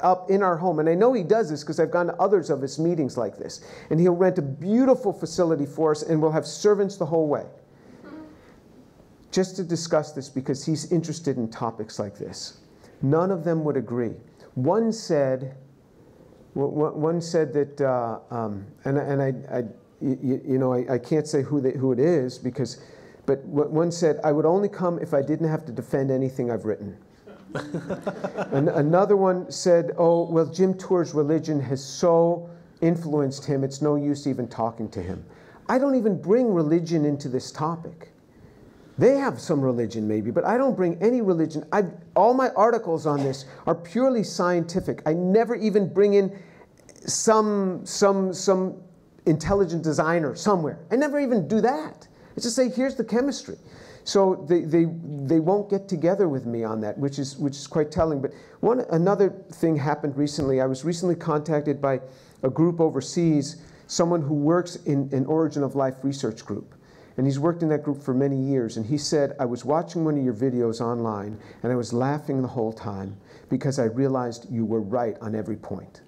up in our home. And I know he does this because I've gone to others of his meetings like this. And he'll rent a beautiful facility for us and we'll have servants the whole way. Just to discuss this because he's interested in topics like this. None of them would agree. One said, one said that, uh, um, and, and I, I you, you, know, I, I can't say who, they, who it is because, but one said, I would only come if I didn't have to defend anything I've written. An another one said, oh, well, Jim Tour's religion has so influenced him, it's no use even talking to him. I don't even bring religion into this topic. They have some religion maybe, but I don't bring any religion. I, all my articles on this are purely scientific. I never even bring in some, some, some intelligent designer somewhere. I never even do that. I just say, here's the chemistry. So they, they, they won't get together with me on that, which is, which is quite telling. But one, another thing happened recently. I was recently contacted by a group overseas, someone who works in an Origin of Life research group. And he's worked in that group for many years. And he said, I was watching one of your videos online, and I was laughing the whole time because I realized you were right on every point.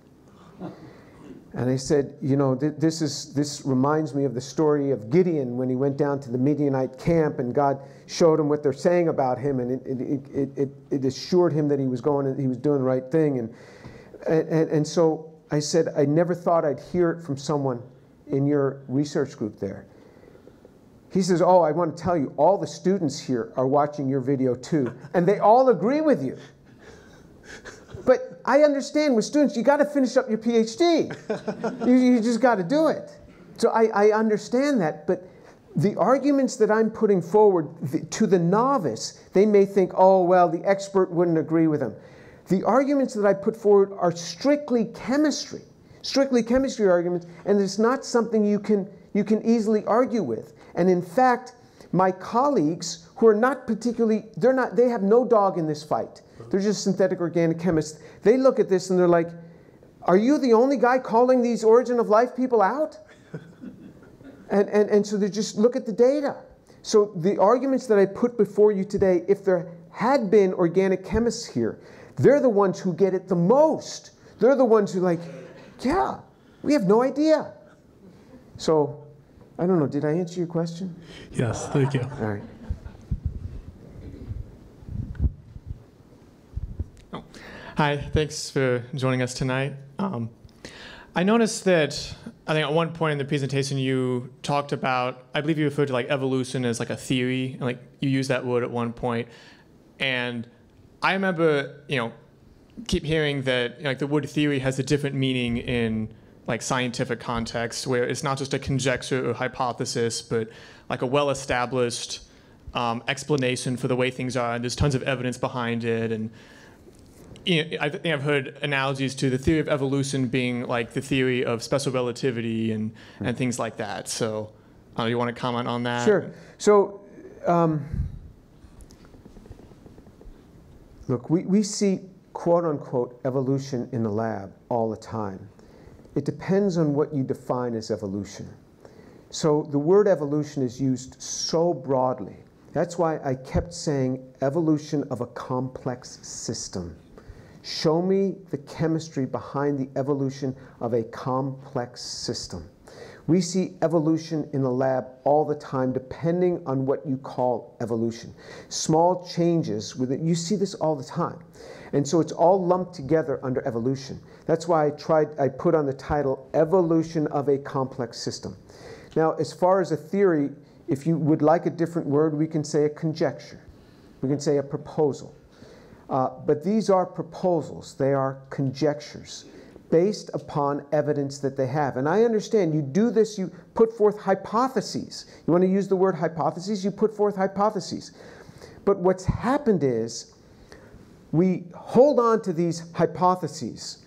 And I said, you know, th this, is, this reminds me of the story of Gideon when he went down to the Midianite camp and God showed him what they're saying about him and it, it, it, it, assured him that he was going, he was doing the right thing. And, and, and so I said, I never thought I'd hear it from someone in your research group there. He says, oh, I want to tell you, all the students here are watching your video too, and they all agree with you. But I understand with students, you got to finish up your PhD. you, you, just got to do it. So I, I, understand that. But the arguments that I'm putting forward the, to the novice, they may think, oh, well, the expert wouldn't agree with them. The arguments that I put forward are strictly chemistry, strictly chemistry arguments, and it's not something you can, you can easily argue with. And in fact, my colleagues who are not particularly, they're not, they have no dog in this fight. They're just synthetic organic chemists. They look at this and they're like, are you the only guy calling these origin of life people out? and, and, and so they just look at the data. So the arguments that I put before you today, if there had been organic chemists here, they're the ones who get it the most. They're the ones who like, yeah, we have no idea. So I don't know, did I answer your question? Yes, thank you. All right. Hi, thanks for joining us tonight. Um, I noticed that I think at one point in the presentation you talked about, I believe you referred to like evolution as like a theory, and like you used that word at one point. and I remember you know keep hearing that like the word theory has a different meaning in like scientific context, where it's not just a conjecture or hypothesis, but like a well-established um, explanation for the way things are, and there's tons of evidence behind it, and you know, I think I've heard analogies to the theory of evolution being like the theory of special relativity and, and things like that. So, uh, you want to comment on that? Sure. So, um, look, we, we see quote unquote evolution in the lab all the time. It depends on what you define as evolution. So, the word evolution is used so broadly. That's why I kept saying evolution of a complex system. Show me the chemistry behind the evolution of a complex system. We see evolution in the lab all the time, depending on what you call evolution. Small changes with it, you see this all the time. And so it's all lumped together under evolution. That's why I tried, I put on the title, Evolution of a Complex System. Now, as far as a theory, if you would like a different word, we can say a conjecture. We can say a proposal. Uh, but these are proposals, they are conjectures based upon evidence that they have. And I understand you do this, you put forth hypotheses. You want to use the word hypotheses? You put forth hypotheses. But what's happened is we hold on to these hypotheses.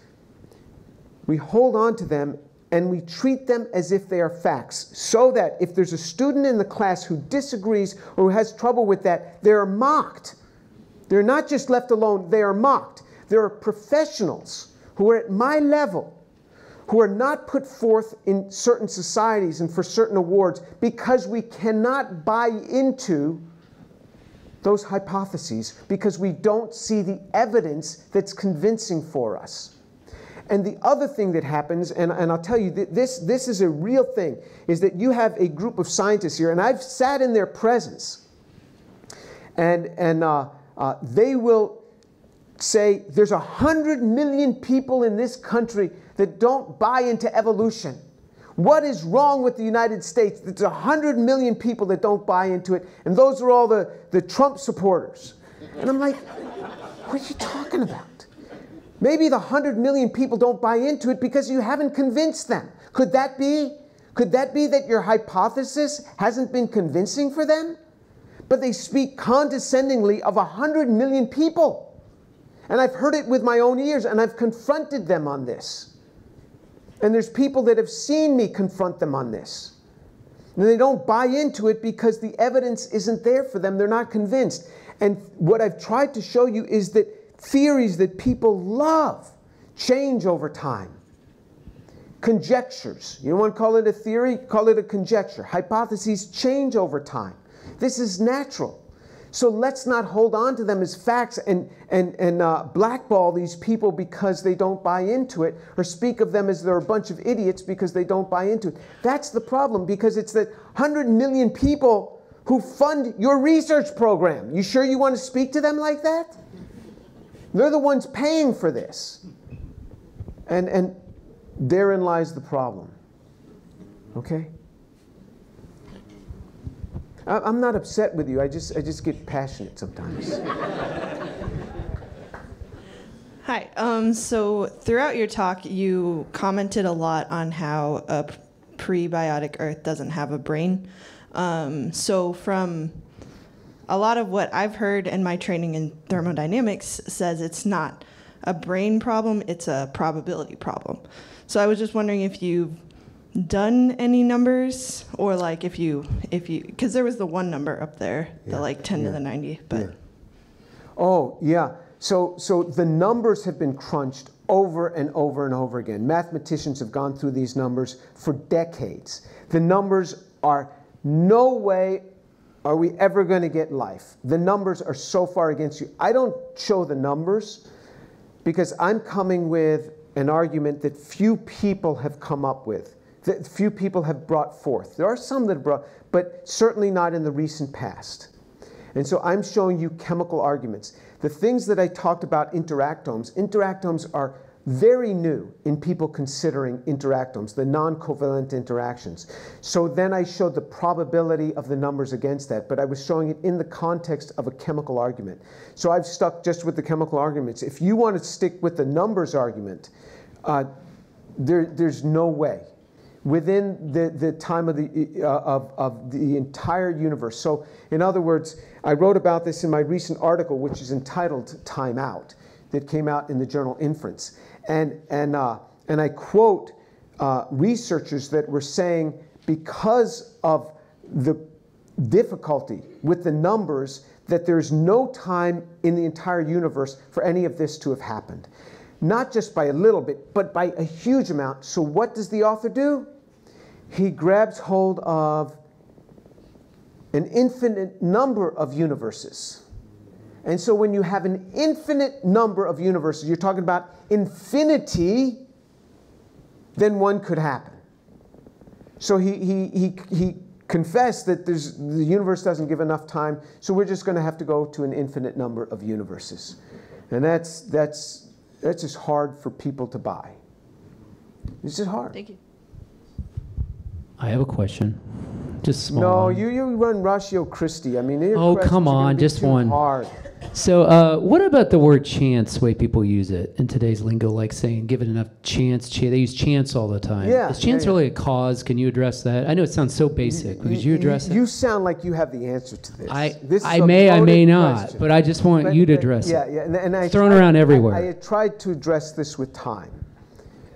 We hold on to them and we treat them as if they are facts, so that if there's a student in the class who disagrees or who has trouble with that, they're mocked. They're not just left alone, they are mocked. There are professionals who are at my level who are not put forth in certain societies and for certain awards because we cannot buy into those hypotheses because we don't see the evidence that's convincing for us. And the other thing that happens, and, and I'll tell you, this, this is a real thing, is that you have a group of scientists here, and I've sat in their presence, and, and uh, uh, they will say there's a hundred million people in this country that don't buy into evolution. What is wrong with the United States? There's a 100 million people that don't buy into it, and those are all the, the Trump supporters. And I'm like, what are you talking about? Maybe the 100 million people don't buy into it because you haven't convinced them. Could that be? Could that be that your hypothesis hasn't been convincing for them? But they speak condescendingly of a 100 million people. And I've heard it with my own ears, and I've confronted them on this. And there's people that have seen me confront them on this. And they don't buy into it because the evidence isn't there for them. They're not convinced. And what I've tried to show you is that theories that people love change over time. Conjectures, you don't want to call it a theory, call it a conjecture. Hypotheses change over time. This is natural. So let's not hold on to them as facts and, and, and uh, blackball these people because they don't buy into it or speak of them as they're a bunch of idiots because they don't buy into it. That's the problem because it's the 100 million people who fund your research program. You sure you want to speak to them like that? They're the ones paying for this. And, and therein lies the problem. Okay? I'm not upset with you. I just, I just get passionate sometimes. Hi. Um, so throughout your talk, you commented a lot on how a prebiotic Earth doesn't have a brain. Um, so from a lot of what I've heard in my training in thermodynamics says it's not a brain problem; it's a probability problem. So I was just wondering if you've done any numbers or like if you if you because there was the one number up there yeah. the like 10 yeah. to the 90 but yeah. oh yeah so so the numbers have been crunched over and over and over again mathematicians have gone through these numbers for decades the numbers are no way are we ever going to get life the numbers are so far against you i don't show the numbers because i'm coming with an argument that few people have come up with that few people have brought forth. There are some that have brought, but certainly not in the recent past. And so I'm showing you chemical arguments. The things that I talked about interactomes, interactomes are very new in people considering interactomes, the non-covalent interactions. So then I showed the probability of the numbers against that, but I was showing it in the context of a chemical argument. So I've stuck just with the chemical arguments. If you want to stick with the numbers argument, uh, there, there's no way within the, the time of the, uh, of, of the entire universe. So, in other words, I wrote about this in my recent article, which is entitled Time Out, that came out in the journal Inference. And, and, uh, and I quote uh, researchers that were saying because of the difficulty with the numbers, that there's no time in the entire universe for any of this to have happened. Not just by a little bit, but by a huge amount. So, what does the author do? He grabs hold of an infinite number of universes. And so when you have an infinite number of universes, you're talking about infinity, then one could happen. So he, he, he, he confessed that there's, the universe doesn't give enough time, so we're just going to have to go to an infinite number of universes. And that's, that's, that's just hard for people to buy. It's just hard. Thank you. I have a question. Just small. No, one. you, you run Ratio Christi. I mean, oh come on, just one. Hard. So, uh, what about the word chance? Way people use it in today's lingo, like saying "give it enough chance." Ch- they use chance all the time. Yeah. Is chance yeah, yeah. really a cause? Can you address that? I know it sounds so basic. Could you, you address it? You sound like you have the answer to this. I this I may, I may not, question. but I just want but, you to address yeah, it. Yeah, yeah, and, and I thrown around everywhere. I, I tried to address this with time.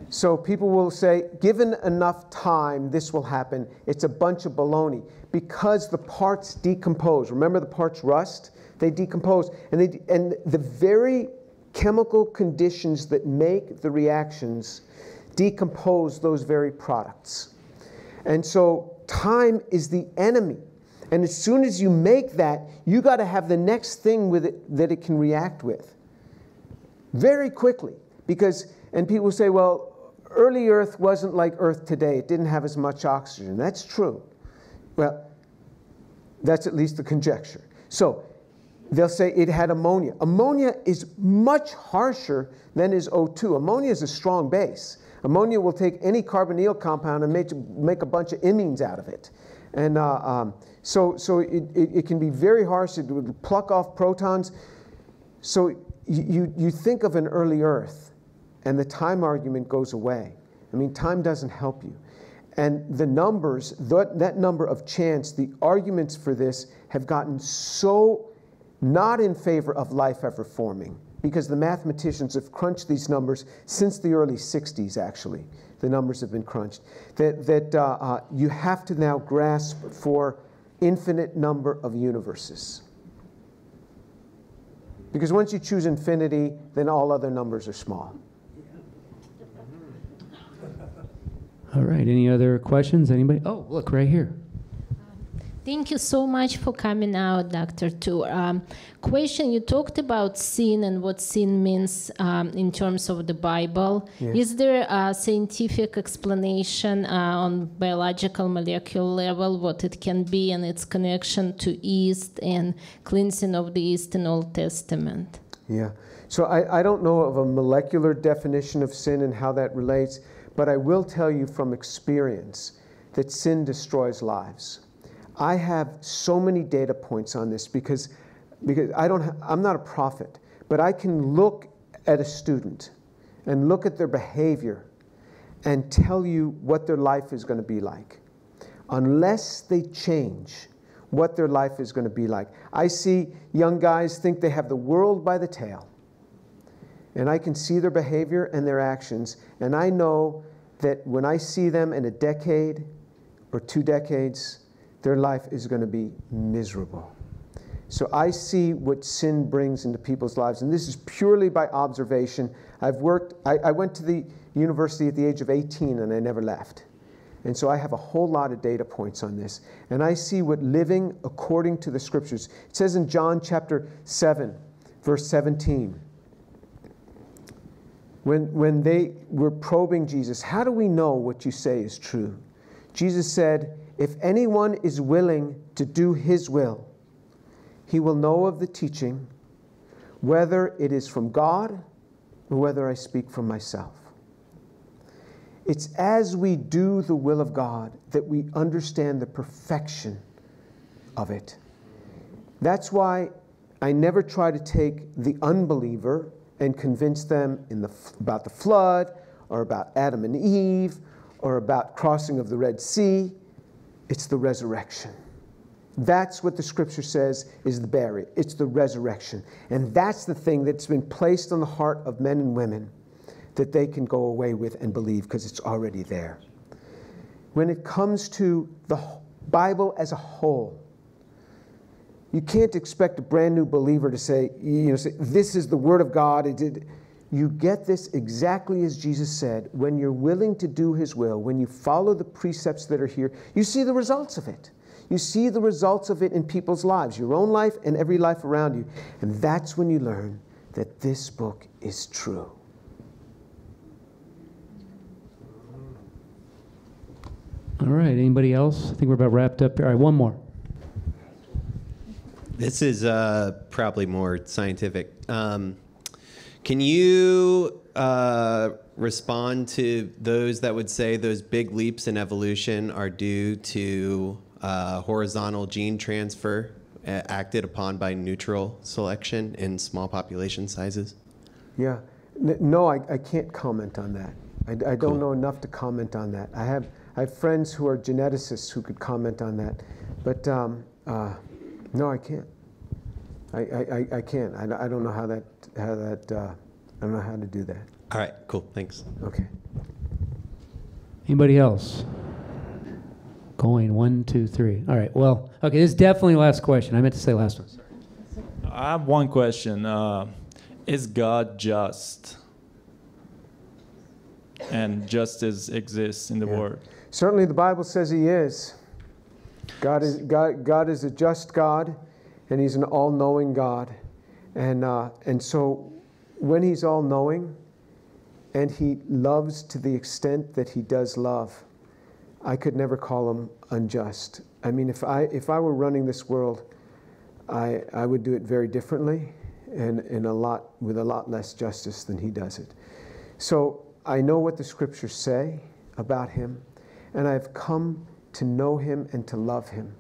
So people will say, given enough time, this will happen. It's a bunch of baloney because the parts decompose. Remember, the parts rust? They decompose. And, they, and the very chemical conditions that make the reactions decompose those very products. And so time is the enemy. And as soon as you make that, you got to have the next thing with it that it can react with. Very quickly. Because, and people say, well, early Earth wasn't like Earth today. It didn't have as much oxygen. That's true. Well, that's at least the conjecture. So they'll say it had ammonia. Ammonia is much harsher than is O2. Ammonia is a strong base. Ammonia will take any carbonyl compound and make, make a bunch of imines out of it. And uh, um, so, so it, it, it, can be very harsh. It would pluck off protons. So you, you think of an early Earth, and the time argument goes away. I mean, time doesn't help you. And the numbers, that, that number of chance, the arguments for this have gotten so not in favor of life ever forming because the mathematicians have crunched these numbers since the early 60s, actually. The numbers have been crunched. That, that uh, uh, you have to now grasp for infinite number of universes. Because once you choose infinity, then all other numbers are small. All right, any other questions? Anybody? Oh, look, right here. Thank you so much for coming out, Dr. Tour. Um, question, you talked about sin and what sin means um, in terms of the Bible. Yes. Is there a scientific explanation uh, on biological molecular level what it can be and its connection to East and cleansing of the East and Old Testament? Yeah. So I, I don't know of a molecular definition of sin and how that relates, but I will tell you from experience that sin destroys lives. I have so many data points on this because, because I don't I'm not a prophet, but I can look at a student and look at their behavior and tell you what their life is going to be like. Unless they change, what their life is going to be like. I see young guys think they have the world by the tail. And I can see their behavior and their actions. And I know that when I see them in a decade or two decades, their life is going to be miserable. So I see what sin brings into people's lives, and this is purely by observation. I've worked, I, I, went to the university at the age of 18 and I never left. And so I have a whole lot of data points on this. And I see what living according to the scriptures. It says in John chapter 7, verse 17. When, when they were probing Jesus, how do we know what you say is true? Jesus said, if anyone is willing to do his will, he will know of the teaching, whether it is from God or whether I speak from myself. It's as we do the will of God that we understand the perfection of it. That's why I never try to take the unbeliever and convince them the, about the flood or about Adam and Eve or about crossing of the Red Sea. It's the resurrection. That's what the scripture says is the burial. It's the resurrection. And that's the thing that's been placed on the heart of men and women that they can go away with and believe because it's already there. When it comes to the Bible as a whole, you can't expect a brand new believer to say, you know, say, this is the word of God. It did. You get this exactly as Jesus said. When you're willing to do his will, when you follow the precepts that are here, you see the results of it. You see the results of it in people's lives, your own life and every life around you. And that's when you learn that this book is true. All right, anybody else? I think we're about wrapped up here. All right, one more. This is uh, probably more scientific. Um, can you uh, respond to those that would say those big leaps in evolution are due to uh, horizontal gene transfer uh, acted upon by neutral selection in small population sizes? Yeah. no, I, I can't comment on that. I, I don't cool. know enough to comment on that. I have, I have friends who are geneticists who could comment on that. But um, uh, no, I can't. I, I, I can't. I, I don't know how that, how that uh, I don't know how to do that. All right, cool. Thanks. Okay. Anybody else? Going one, two, three. All right. Well, okay. This is definitely last question. I meant to say last one. I have one question. Uh, is God just? And justice exists in the Yeah. world. Certainly, the Bible says He is. God is God. God is a just God, and He's an all-knowing God, and uh, and so when He's all-knowing, and He loves to the extent that He does love, I could never call Him unjust. I mean, if I if I were running this world, I I would do it very differently, and and a lot with a lot less justice than He does it. So I know what the scriptures say about him, and I've come to know him and to love him,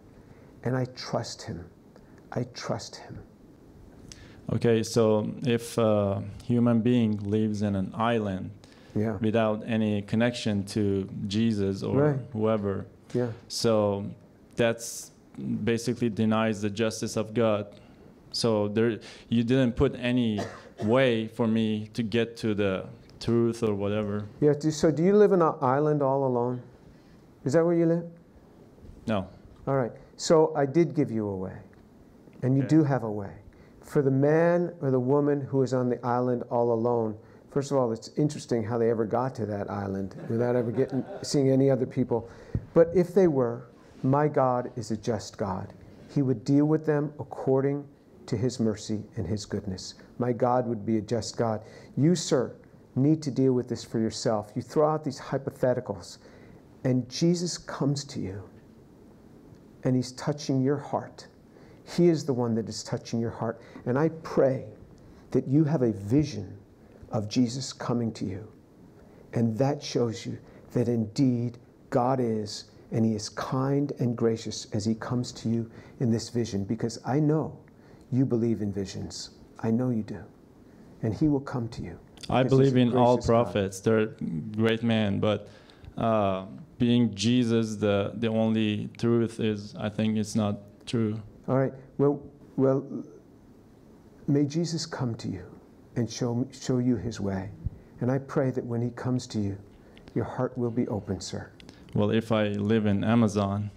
and I trust him. I trust him. Okay, so if a human being lives in an island Yeah. without any connection to Jesus or Right. whoever, Yeah. so that's basically denies the justice of God. So there, you didn't put any way for me to get to the truth or whatever. Yeah. Do, so, do you live in an island all alone? Is that where you live? No. All right. So I did give you a way, and you do have a way. For the man or the woman who is on the island all alone, first of all, it's interesting how they ever got to that island without ever getting seeing any other people. But if they were, my God is a just God. He would deal with them according to his mercy and his goodness. My God would be a just God. You, sir, need to deal with this for yourself. You throw out these hypotheticals, and Jesus comes to you and He's touching your heart. He is the one that is touching your heart. And I pray that you have a vision of Jesus coming to you. And that shows you that indeed God is, and He is kind and gracious as He comes to you in this vision, because I know you believe in visions. I know you do. And He will come to you. I believe in all gracious God. prophets. They're great men, but uh, being Jesus the the only truth is, I think it's not true. All right. Well, well, may Jesus come to you and show, show you his way. And I pray that when he comes to you, your heart will be open, sir. Well, if I live in Amazon,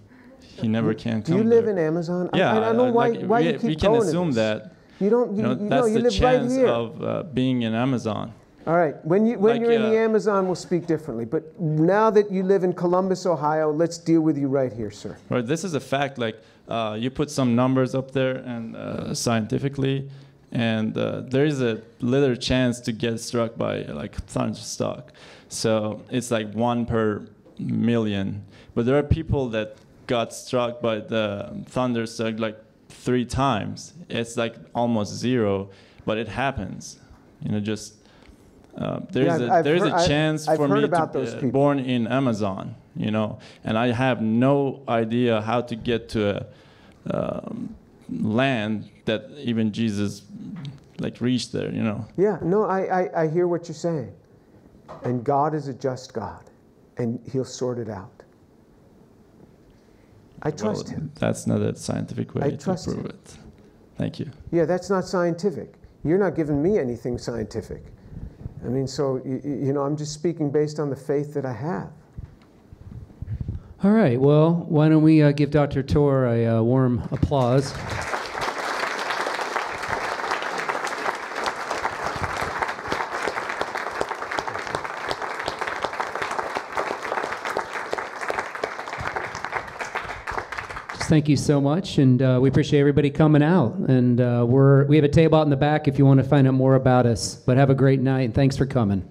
he never can Do come. you live there. in Amazon? I- Yeah, I, I don't know why, like, why we, you keep we can assume that. You don't, you, You know, you, that's no, you the live right here. of uh, being in Amazon. All right. When, you, when Like, you're in the uh, Amazon, we'll speak differently. But now that you live in Columbus, Ohio, let's deal with you right here, sir. Right. This is a fact. Like uh, you put some numbers up there, and uh, scientifically, and uh, there is a little chance to get struck by like thunderstruck. So it's like one per million. But there are people that got struck by the thunderstruck like three times. It's like almost zero, but it happens. You know, just uh, there's Yeah, a I've there's heard- a I've- chance I've for heard me to be people. born in Amazon. You know, and I have no idea how to get to a um, land that even Jesus like reached there. You know. Yeah, no, I, I, I hear what you're saying. And God is a just God, and He'll sort it out. I trust well, Him. That's not a scientific way I to trust prove him. it. Thank you. Yeah, that's not scientific. You're not giving me anything scientific. I mean, so, you, you know, I'm just speaking based on the faith that I have. All right. Well, why don't we uh, give Dr. Tour a uh, warm applause? Thank you so much, and uh, we appreciate everybody coming out. And uh, we're we have a table out in the back if you want to find out more about us. But have a great night, and thanks for coming.